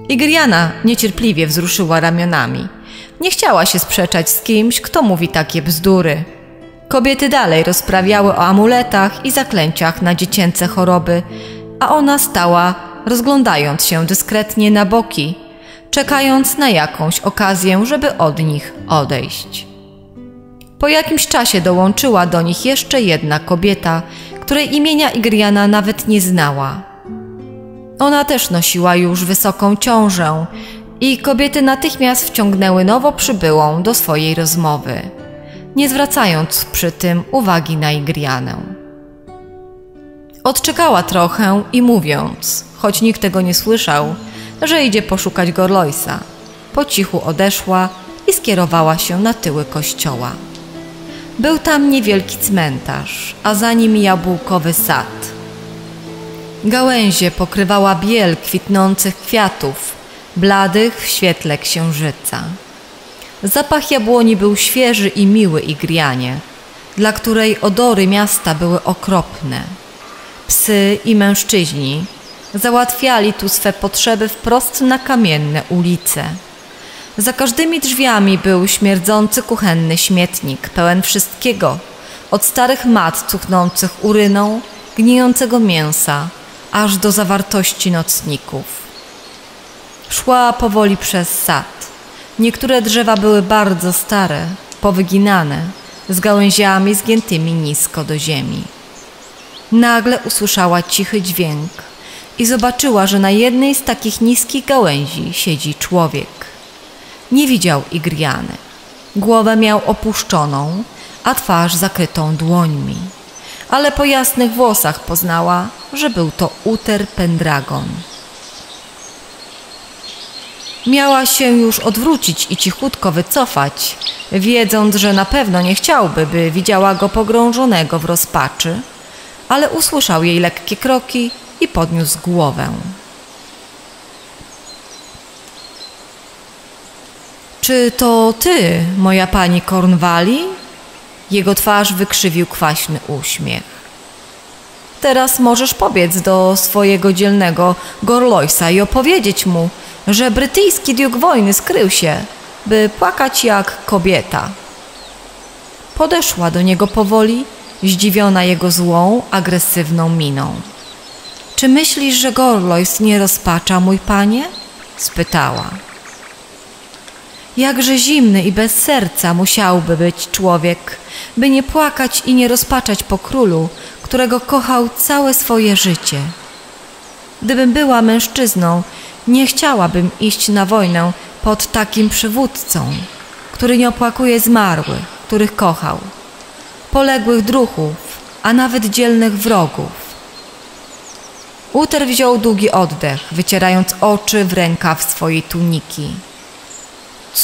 Igriana niecierpliwie wzruszyła ramionami. Nie chciała się sprzeczać z kimś, kto mówi takie bzdury. Kobiety dalej rozprawiały o amuletach i zaklęciach na dziecięce choroby, a ona stała rozglądając się dyskretnie na boki, czekając na jakąś okazję, żeby od nich odejść. Po jakimś czasie dołączyła do nich jeszcze jedna kobieta, której imienia Igriana nawet nie znała. Ona też nosiła już wysoką ciążę i kobiety natychmiast wciągnęły nowo przybyłą do swojej rozmowy, nie zwracając przy tym uwagi na Igrianę. Odczekała trochę i mówiąc, choć nikt tego nie słyszał, że idzie poszukać Gorloisa. Po cichu odeszła i skierowała się na tyły kościoła. Był tam niewielki cmentarz, a za nim jabłkowy sad. Gałęzie pokrywała biel kwitnących kwiatów, bladych w świetle księżyca. Zapach jabłoni był świeży i miły Igrianie, dla której odory miasta były okropne. Psy i mężczyźni załatwiali tu swe potrzeby wprost na kamienne ulice. Za każdymi drzwiami był śmierdzący kuchenny śmietnik, pełen wszystkiego, od starych mat cuchnących uryną, gnijącego mięsa, aż do zawartości nocników. Szła powoli przez sad. Niektóre drzewa były bardzo stare, powyginane, z gałęziami zgiętymi nisko do ziemi. Nagle usłyszała cichy dźwięk i zobaczyła, że na jednej z takich niskich gałęzi siedzi człowiek. Nie widział Igriany. Głowę miał opuszczoną, a twarz zakrytą dłońmi. Ale po jasnych włosach poznała, że był to Uter Pendragon. Miała się już odwrócić i cichutko wycofać, wiedząc, że na pewno nie chciałby, by widziała go pogrążonego w rozpaczy, ale usłyszał jej lekkie kroki i podniósł głowę. Czy to ty, moja pani Kornwali? Jego twarz wykrzywił kwaśny uśmiech. Teraz możesz pobiec do swojego dzielnego Gorlojsa i opowiedzieć mu, że brytyjski diuk wojny skrył się, by płakać jak kobieta. Podeszła do niego powoli, zdziwiona jego złą, agresywną miną. Czy myślisz, że Gorlois nie rozpacza, mój panie? spytała. Jakże zimny i bez serca musiałby być człowiek, by nie płakać i nie rozpaczać po królu, którego kochał całe swoje życie. Gdybym była mężczyzną, nie chciałabym iść na wojnę pod takim przywódcą, który nie opłakuje zmarłych, których kochał, poległych druhów, a nawet dzielnych wrogów. Uter wziął długi oddech, wycierając oczy w rękaw swojej tuniki.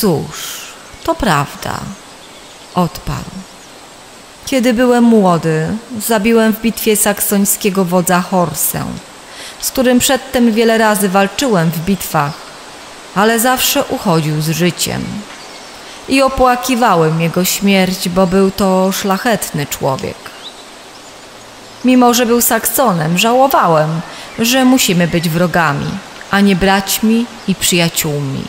Cóż, to prawda, odparł. Kiedy byłem młody, zabiłem w bitwie saksońskiego wodza Horsę, z którym przedtem wiele razy walczyłem w bitwach, ale zawsze uchodził z życiem. I opłakiwałem jego śmierć, bo był to szlachetny człowiek. Mimo, że był Saksonem, żałowałem, że musimy być wrogami, a nie braćmi i przyjaciółmi.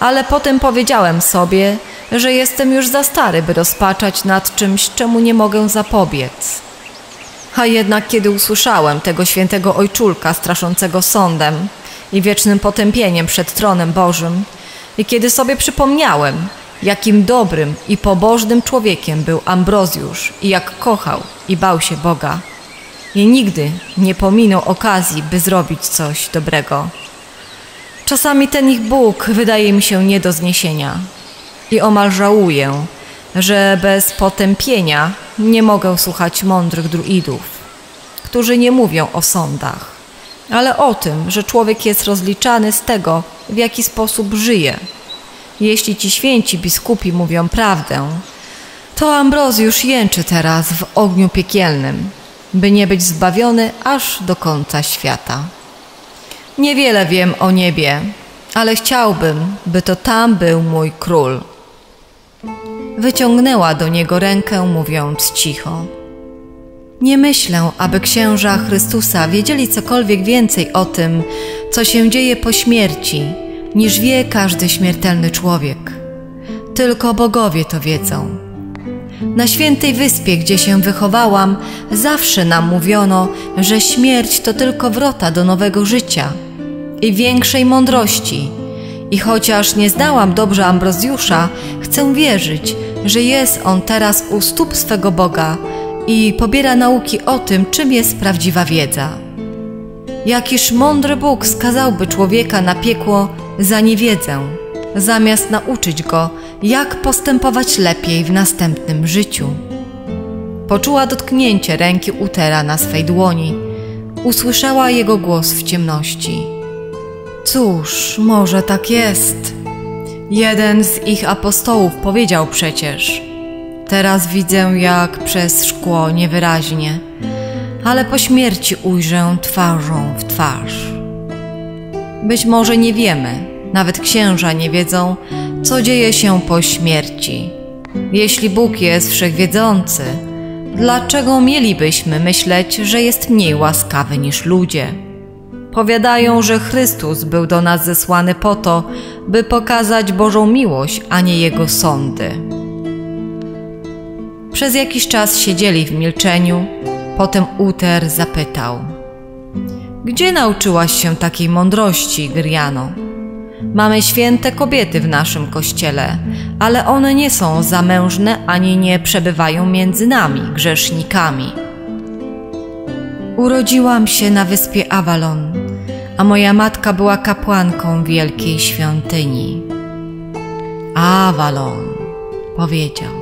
Ale potem powiedziałem sobie, że jestem już za stary, by rozpaczać nad czymś, czemu nie mogę zapobiec. A jednak kiedy usłyszałem tego świętego ojczulka straszącego sądem i wiecznym potępieniem przed tronem Bożym, i kiedy sobie przypomniałem, jakim dobrym i pobożnym człowiekiem był Ambrozjusz i jak kochał i bał się Boga, i nigdy nie pominął okazji, by zrobić coś dobrego. Czasami ten ich Bóg wydaje mi się nie do zniesienia i omal żałuję, że bez potępienia nie mogę słuchać mądrych druidów, którzy nie mówią o sądach, ale o tym, że człowiek jest rozliczany z tego, w jaki sposób żyje. Jeśli ci święci biskupi mówią prawdę, to Ambrozjusz jęczy teraz w ogniu piekielnym, by nie być zbawiony aż do końca świata. Niewiele wiem o niebie, ale chciałbym, by to tam był mój król. Wyciągnęła do niego rękę, mówiąc cicho. Nie myślę, aby księża Chrystusa wiedzieli cokolwiek więcej o tym, co się dzieje po śmierci, niż wie każdy śmiertelny człowiek. Tylko bogowie to wiedzą. Na świętej wyspie, gdzie się wychowałam, zawsze nam mówiono, że śmierć to tylko wrota do nowego życia i większej mądrości. I chociaż nie znałam dobrze Ambrozjusza, chcę wierzyć, że jest on teraz u stóp swego Boga i pobiera nauki o tym, czym jest prawdziwa wiedza. Jakiż mądry Bóg skazałby człowieka na piekło za niewiedzę, zamiast nauczyć go, jak postępować lepiej w następnym życiu. Poczuła dotknięcie ręki Utera na swej dłoni. Usłyszała jego głos w ciemności. Cóż, może tak jest. Jeden z ich apostołów powiedział przecież: Teraz widzę jak przez szkło niewyraźnie, ale po śmierci ujrzę twarzą w twarz. Być może nie wiemy, nawet księża nie wiedzą, co dzieje się po śmierci. Jeśli Bóg jest wszechwiedzący, dlaczego mielibyśmy myśleć, że jest mniej łaskawy niż ludzie? Powiadają, że Chrystus był do nas zesłany po to, by pokazać Bożą miłość, a nie Jego sądy. Przez jakiś czas siedzieli w milczeniu, potem Uter zapytał: Gdzie nauczyłaś się takiej mądrości, Griano? Mamy święte kobiety w naszym kościele, ale one nie są zamężne ani nie przebywają między nami, grzesznikami. Urodziłam się na wyspie Avalon, a moja matka była kapłanką wielkiej świątyni. Avalon, powiedział,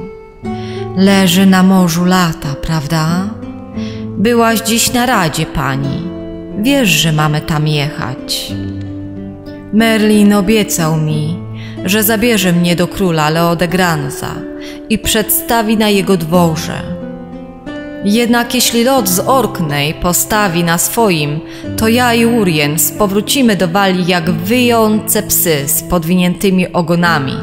leży na morzu lata, prawda? Byłaś dziś na radzie, pani. Wiesz, że mamy tam jechać. Merlin obiecał mi, że zabierze mnie do króla Leodegranza i przedstawi na jego dworze. Jednak jeśli lot z Orkney postawi na swoim, to ja i Urien powrócimy do Walii jak wyjące psy z podwiniętymi ogonami,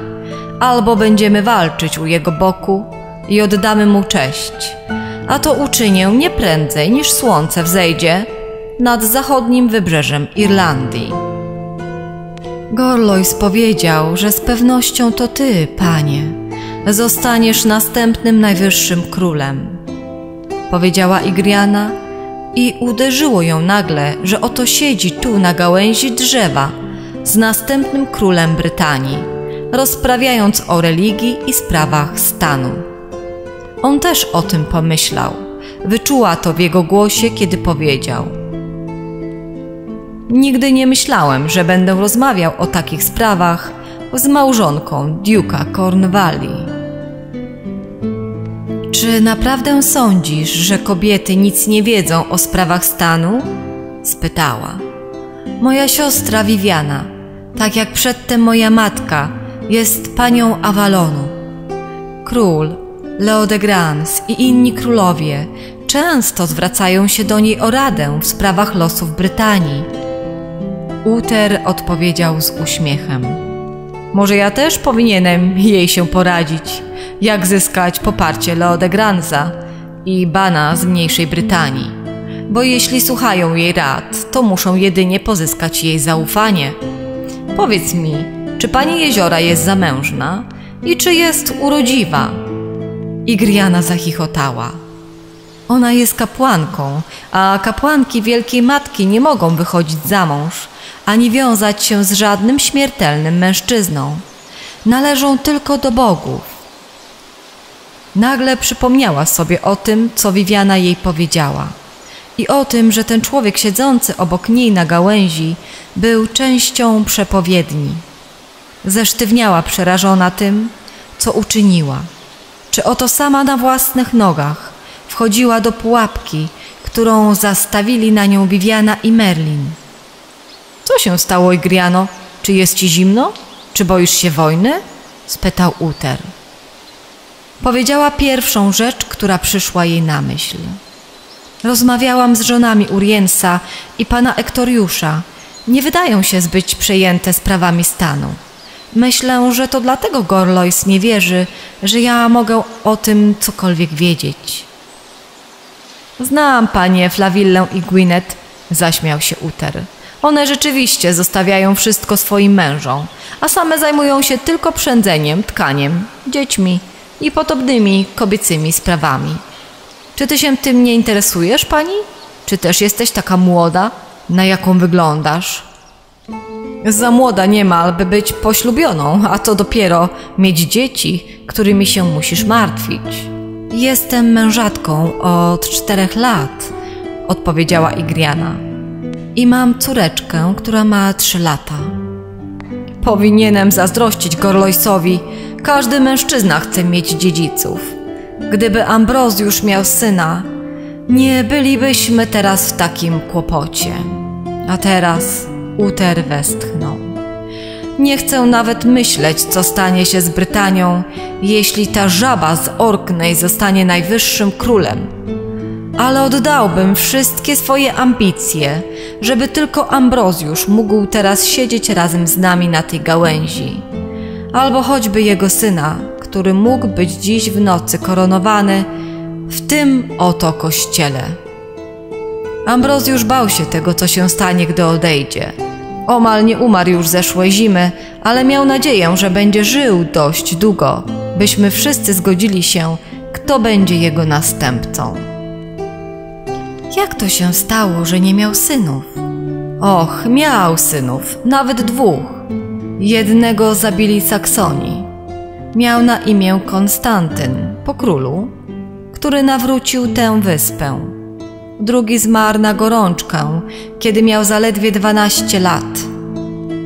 albo będziemy walczyć u jego boku i oddamy mu cześć, a to uczynię nie prędzej niż słońce wzejdzie nad zachodnim wybrzeżem Irlandii. Gorlois powiedział, że z pewnością to ty, panie, zostaniesz następnym najwyższym królem. Powiedziała Igriana i uderzyło ją nagle, że oto siedzi tu na gałęzi drzewa z następnym królem Brytanii, rozprawiając o religii i sprawach stanu. On też o tym pomyślał. Wyczuła to w jego głosie, kiedy powiedział – Nigdy nie myślałem, że będę rozmawiał o takich sprawach z małżonką Duke'a Cornwalli. Czy naprawdę sądzisz, że kobiety nic nie wiedzą o sprawach stanu? spytała. Moja siostra Viviana, tak jak przedtem moja matka, jest panią Avalonu. Król, Leodegrans i inni królowie często zwracają się do niej o radę w sprawach losów Brytanii Uter odpowiedział z uśmiechem. Może ja też powinienem jej się poradzić, jak zyskać poparcie Leodegranza i Bana z mniejszej Brytanii. Bo jeśli słuchają jej rad, to muszą jedynie pozyskać jej zaufanie. Powiedz mi, czy pani jeziora jest zamężna i czy jest urodziwa? Igriana zachichotała. Ona jest kapłanką, a kapłanki Wielkiej Matki nie mogą wychodzić za mąż, ani wiązać się z żadnym śmiertelnym mężczyzną. Należą tylko do bogów. Nagle przypomniała sobie o tym, co Viviana jej powiedziała i o tym, że ten człowiek siedzący obok niej na gałęzi był częścią przepowiedni. Zesztywniała przerażona tym, co uczyniła. Czy oto sama na własnych nogach wchodziła do pułapki, którą zastawili na nią Viviana i Merlin. Co się stało, Igriano? Czy jest ci zimno? Czy boisz się wojny? spytał Uter. Powiedziała pierwszą rzecz, która przyszła jej na myśl. Rozmawiałam z żonami Uriensa i pana Ektoriusza. Nie wydają się zbyt przejęte sprawami stanu. Myślę, że to dlatego Gorlois nie wierzy, że ja mogę o tym cokolwiek wiedzieć. Znam panie Flawillę i Gwyneth, zaśmiał się Uter. One rzeczywiście zostawiają wszystko swoim mężom, a same zajmują się tylko przędzeniem, tkaniem, dziećmi i podobnymi kobiecymi sprawami. Czy ty się tym nie interesujesz, pani? Czy też jesteś taka młoda, na jaką wyglądasz? Za młoda niemal, by być poślubioną, a to dopiero mieć dzieci, którymi się musisz martwić. Jestem mężatką od czterech lat, odpowiedziała Igriana. I mam córeczkę, która ma trzy lata. Powinienem zazdrościć Gorloisowi. Każdy mężczyzna chce mieć dziedziców. Gdyby Ambrozjusz miał syna, nie bylibyśmy teraz w takim kłopocie. A teraz Uter westchnął. Nie chcę nawet myśleć, co stanie się z Brytanią, jeśli ta żaba z Orkney zostanie najwyższym królem. Ale oddałbym wszystkie swoje ambicje, żeby tylko Ambrozjusz mógł teraz siedzieć razem z nami na tej gałęzi. Albo choćby jego syna, który mógł być dziś w nocy koronowany w tym oto kościele. Ambrozjusz bał się tego, co się stanie, gdy odejdzie. Omal nie umarł już zeszłej zimy, ale miał nadzieję, że będzie żył dość długo, byśmy wszyscy zgodzili się, kto będzie jego następcą. Jak to się stało, że nie miał synów? Och, miał synów, nawet dwóch. Jednego zabili Saksoni. Miał na imię Konstantyn, po królu, który nawrócił tę wyspę. Drugi zmarł na gorączkę, kiedy miał zaledwie dwanaście lat.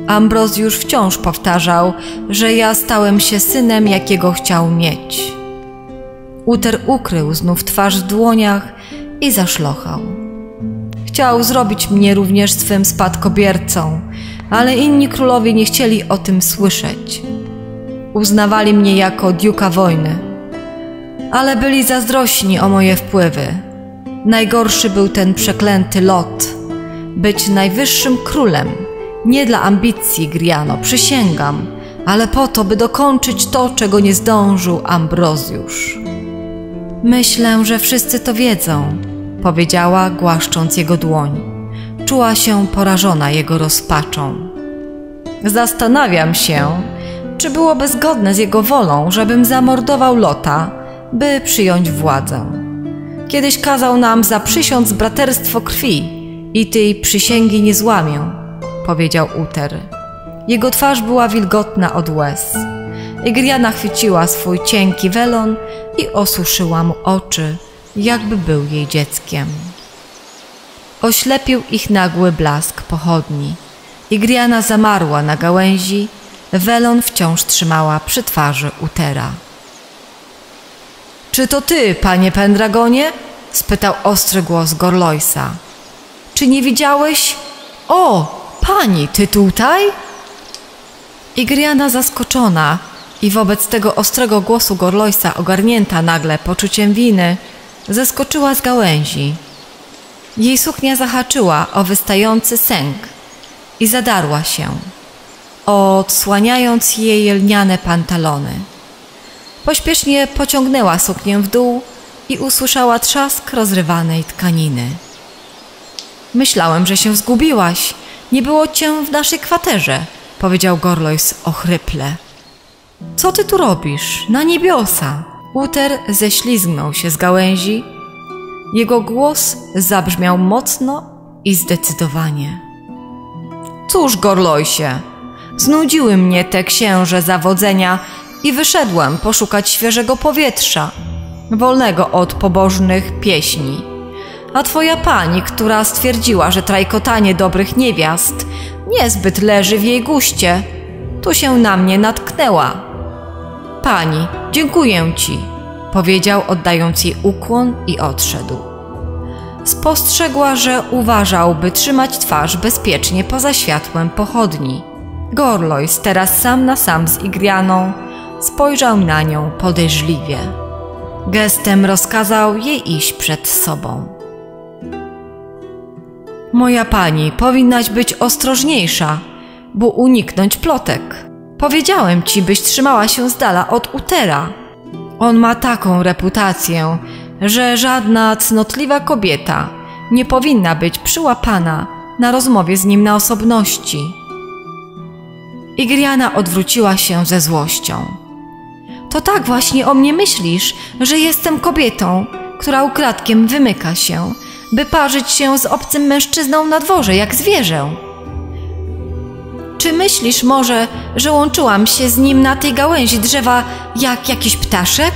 Ambrozjusz wciąż powtarzał, że ja stałem się synem, jakiego chciał mieć. Uter ukrył znów twarz w dłoniach i zaszlochał. Chciał zrobić mnie również swym spadkobiercą, ale inni królowie nie chcieli o tym słyszeć. Uznawali mnie jako diuka wojny, ale byli zazdrośni o moje wpływy. Najgorszy był ten przeklęty lot. Być najwyższym królem, nie dla ambicji, Griano, przysięgam, ale po to, by dokończyć to, czego nie zdążył Ambrozjusz. Myślę, że wszyscy to wiedzą, powiedziała, głaszcząc jego dłoń. Czuła się porażona jego rozpaczą. Zastanawiam się, czy byłoby zgodne z jego wolą, żebym zamordował Lota, by przyjąć władzę. Kiedyś kazał nam zaprzysiąc braterstwo krwi i tej przysięgi nie złamię, powiedział Uter. Jego twarz była wilgotna od łez. Igriana chwyciła swój cienki welon i osuszyła mu oczy, jakby był jej dzieckiem. Oślepił ich nagły blask pochodni. Igriana zamarła na gałęzi, welon wciąż trzymała przy twarzy Utera. Czy to ty, panie Pendragonie? spytał ostry głos Gorloisa. Czy nie widziałeś? O, pani, ty tutaj? Igriana zaskoczona i wobec tego ostrego głosu Gorloisa ogarnięta nagle poczuciem winy, zeskoczyła z gałęzi. Jej suknia zahaczyła o wystający sęk i zadarła się, odsłaniając jej lniane pantalony. Pośpiesznie pociągnęła suknię w dół i usłyszała trzask rozrywanej tkaniny. Myślałem, że się zgubiłaś. Nie było cię w naszej kwaterze, powiedział Gorlois ochryple. Co ty tu robisz? Na niebiosa! Uter ześlizgnął się z gałęzi. Jego głos zabrzmiał mocno i zdecydowanie. Cóż, Gorloisie, znudziły mnie te księże zawodzenia i wyszedłem poszukać świeżego powietrza, wolnego od pobożnych pieśni. A twoja pani, która stwierdziła, że trajkotanie dobrych niewiast niezbyt leży w jej guście, tu się na mnie natknęła Pani, dziękuję ci, powiedział, oddając jej ukłon i odszedł. Spostrzegła, że uważał, by trzymać twarz bezpiecznie poza światłem pochodni. Gorlois, teraz sam na sam z Igrianą, spojrzał na nią podejrzliwie. Gestem rozkazał jej iść przed sobą. Moja pani, powinnaś być ostrożniejsza, by uniknąć plotek. Powiedziałem ci, byś trzymała się z dala od Utera. On ma taką reputację, że żadna cnotliwa kobieta nie powinna być przyłapana na rozmowie z nim na osobności. Igriana odwróciła się ze złością. To tak właśnie o mnie myślisz, że jestem kobietą, która ukradkiem wymyka się, by parzyć się z obcym mężczyzną na dworze jak zwierzę. Czy myślisz może, że łączyłam się z nim na tej gałęzi drzewa jak jakiś ptaszek?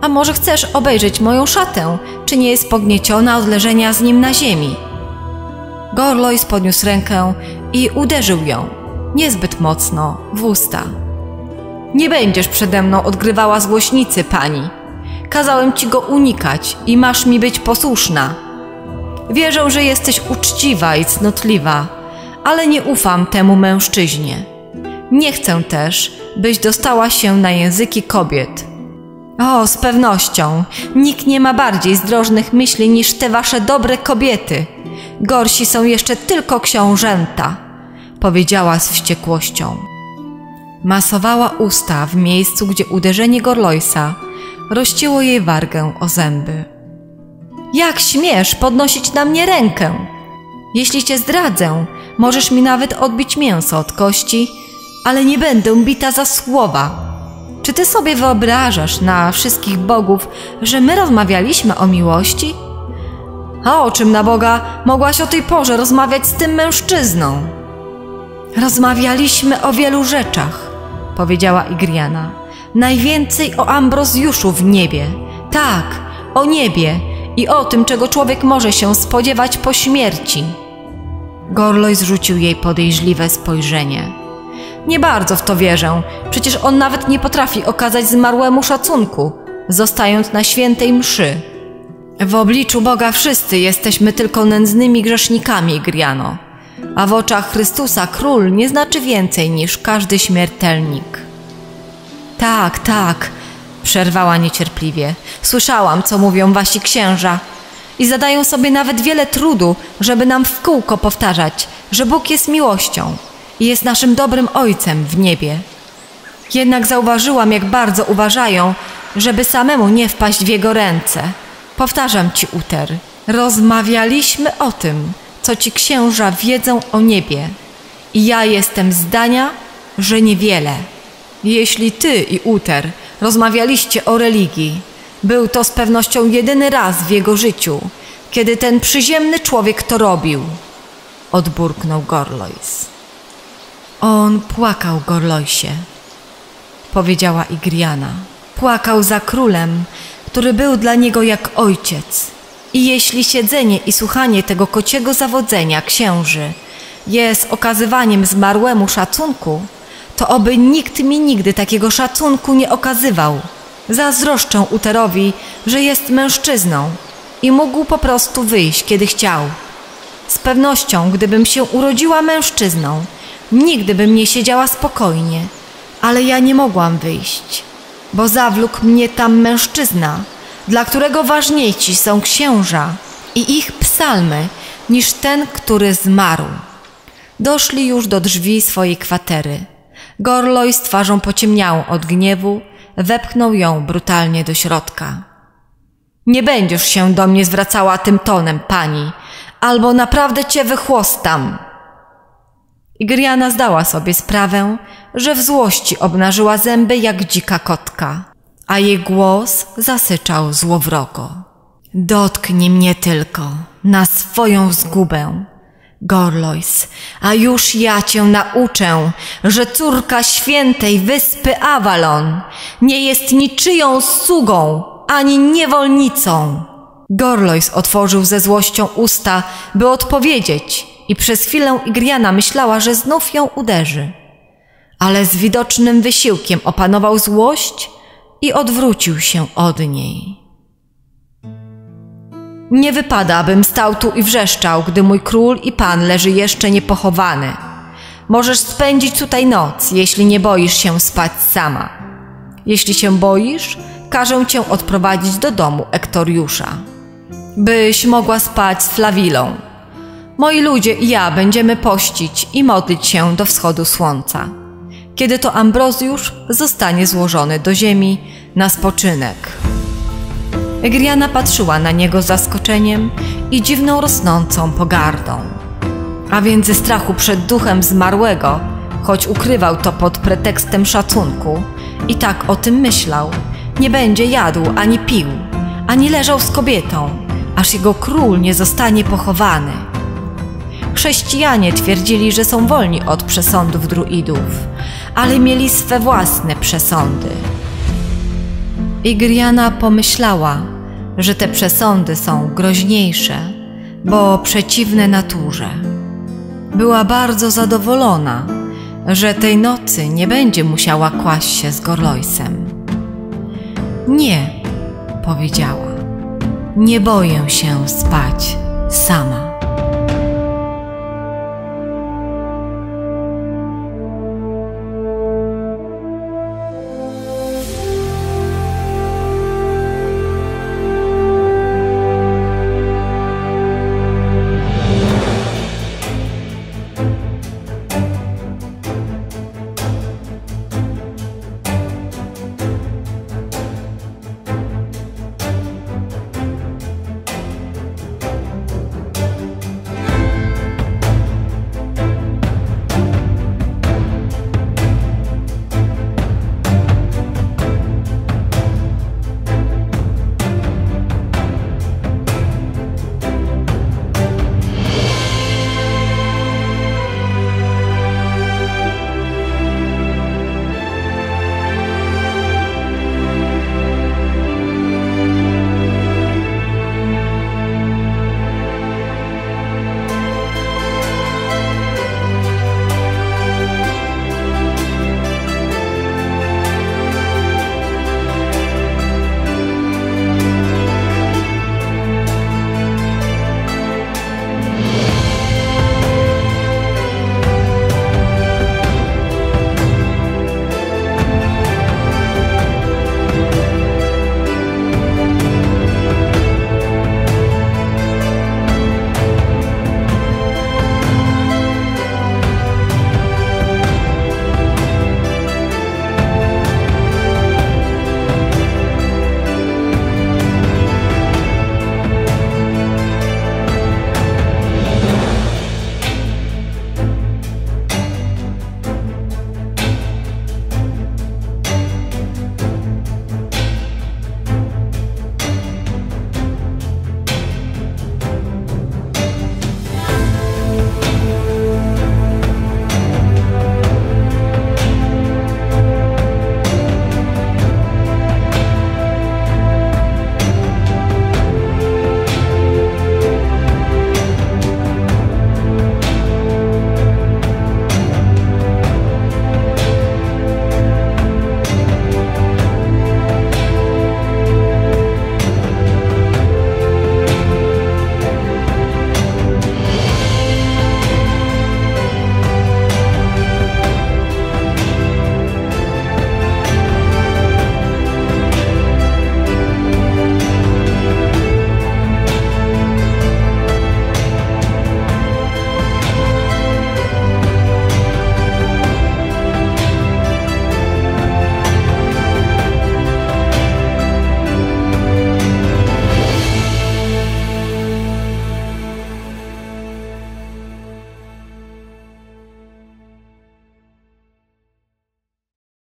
A może chcesz obejrzeć moją szatę, czy nie jest pognieciona od leżenia z nim na ziemi? Gorlois podniósł rękę i uderzył ją, niezbyt mocno, w usta. Nie będziesz przede mną odgrywała złośnicy, pani. Kazałem ci go unikać i masz mi być posłuszna. Wierzę, że jesteś uczciwa i cnotliwa ale nie ufam temu mężczyźnie. Nie chcę też, byś dostała się na języki kobiet. O, z pewnością, nikt nie ma bardziej zdrożnych myśli niż te wasze dobre kobiety. Gorsi są jeszcze tylko książęta, powiedziała z wściekłością. Masowała usta w miejscu, gdzie uderzenie Gorloisa rozcięło jej wargę o zęby. Jak śmiesz podnosić na mnie rękę? Jeśli cię zdradzę, możesz mi nawet odbić mięso od kości, ale nie będę bita za słowa. Czy ty sobie wyobrażasz na wszystkich bogów, że my rozmawialiśmy o miłości? A o czym na Boga mogłaś o tej porze rozmawiać z tym mężczyzną? Rozmawialiśmy o wielu rzeczach, powiedziała Igriana. Najwięcej o Ambrozjuszu w niebie. Tak, o niebie i o tym, czego człowiek może się spodziewać po śmierci. Gorloj zrzucił jej podejrzliwe spojrzenie. Nie bardzo w to wierzę, przecież on nawet nie potrafi okazać zmarłemu szacunku, zostając na świętej mszy. W obliczu Boga wszyscy jesteśmy tylko nędznymi grzesznikami, Griano, a w oczach Chrystusa król nie znaczy więcej niż każdy śmiertelnik. Tak, tak, przerwała niecierpliwie. Słyszałam, co mówią wasi księża i zadają sobie nawet wiele trudu, żeby nam w kółko powtarzać, że Bóg jest miłością i jest naszym dobrym Ojcem w niebie. Jednak zauważyłam, jak bardzo uważają, żeby samemu nie wpaść w Jego ręce. Powtarzam ci, Uter, rozmawialiśmy o tym, co ci księża wiedzą o niebie i ja jestem zdania, że niewiele. Jeśli ty i Uter rozmawialiście o religii, był to z pewnością jedyny raz w jego życiu, kiedy ten przyziemny człowiek to robił, odburknął Gorlois. On płakał, Gorloisie, powiedziała Igriana. Płakał za królem, który był dla niego jak ojciec. I jeśli siedzenie i słuchanie tego kociego zawodzenia księży jest okazywaniem zmarłemu szacunku, to oby nikt mi nigdy takiego szacunku nie okazywał. Zazdroszczę Uterowi, że jest mężczyzną i mógł po prostu wyjść, kiedy chciał. Z pewnością, gdybym się urodziła mężczyzną, nigdy bym nie siedziała spokojnie, ale ja nie mogłam wyjść, bo zawlókł mnie tam mężczyzna, dla którego ważniejsi są księża i ich psalmy niż ten, który zmarł. Doszli już do drzwi swojej kwatery. Gorloj z twarzą pociemniałą od gniewu wepchnął ją brutalnie do środka. Nie będziesz się do mnie zwracała tym tonem, pani, albo naprawdę cię wychłostam. Igriana zdała sobie sprawę, że w złości obnażyła zęby jak dzika kotka, a jej głos zasyczał złowrogo. Dotknij mnie tylko na swoją zgubę, Gorlois, a już ja cię nauczę, że córka świętej wyspy Avalon nie jest niczyją sługą ani niewolnicą. Gorlois otworzył ze złością usta, by odpowiedzieć i przez chwilę Igriana myślała, że znów ją uderzy. Ale z widocznym wysiłkiem opanował złość i odwrócił się od niej. Nie wypada, abym stał tu i wrzeszczał, gdy mój król i pan leży jeszcze niepochowany. Możesz spędzić tutaj noc, jeśli nie boisz się spać sama. Jeśli się boisz, każę cię odprowadzić do domu Ektoriusza, byś mogła spać z Flawilą. Moi ludzie i ja będziemy pościć i modlić się do wschodu słońca, kiedy to Ambrozjusz zostanie złożony do ziemi na spoczynek. Egriana patrzyła na niego z zaskoczeniem i dziwną rosnącą pogardą. A więc ze strachu przed duchem zmarłego, choć ukrywał to pod pretekstem szacunku, i tak o tym myślał, nie będzie jadł ani pił, ani leżał z kobietą, aż jego król nie zostanie pochowany. Chrześcijanie twierdzili, że są wolni od przesądów druidów, ale mieli swe własne przesądy. Igriana pomyślała, że te przesądy są groźniejsze, bo przeciwne naturze. Była bardzo zadowolona, że tej nocy nie będzie musiała kłaść się z Gorlojsem. Nie, powiedziała, nie boję się spać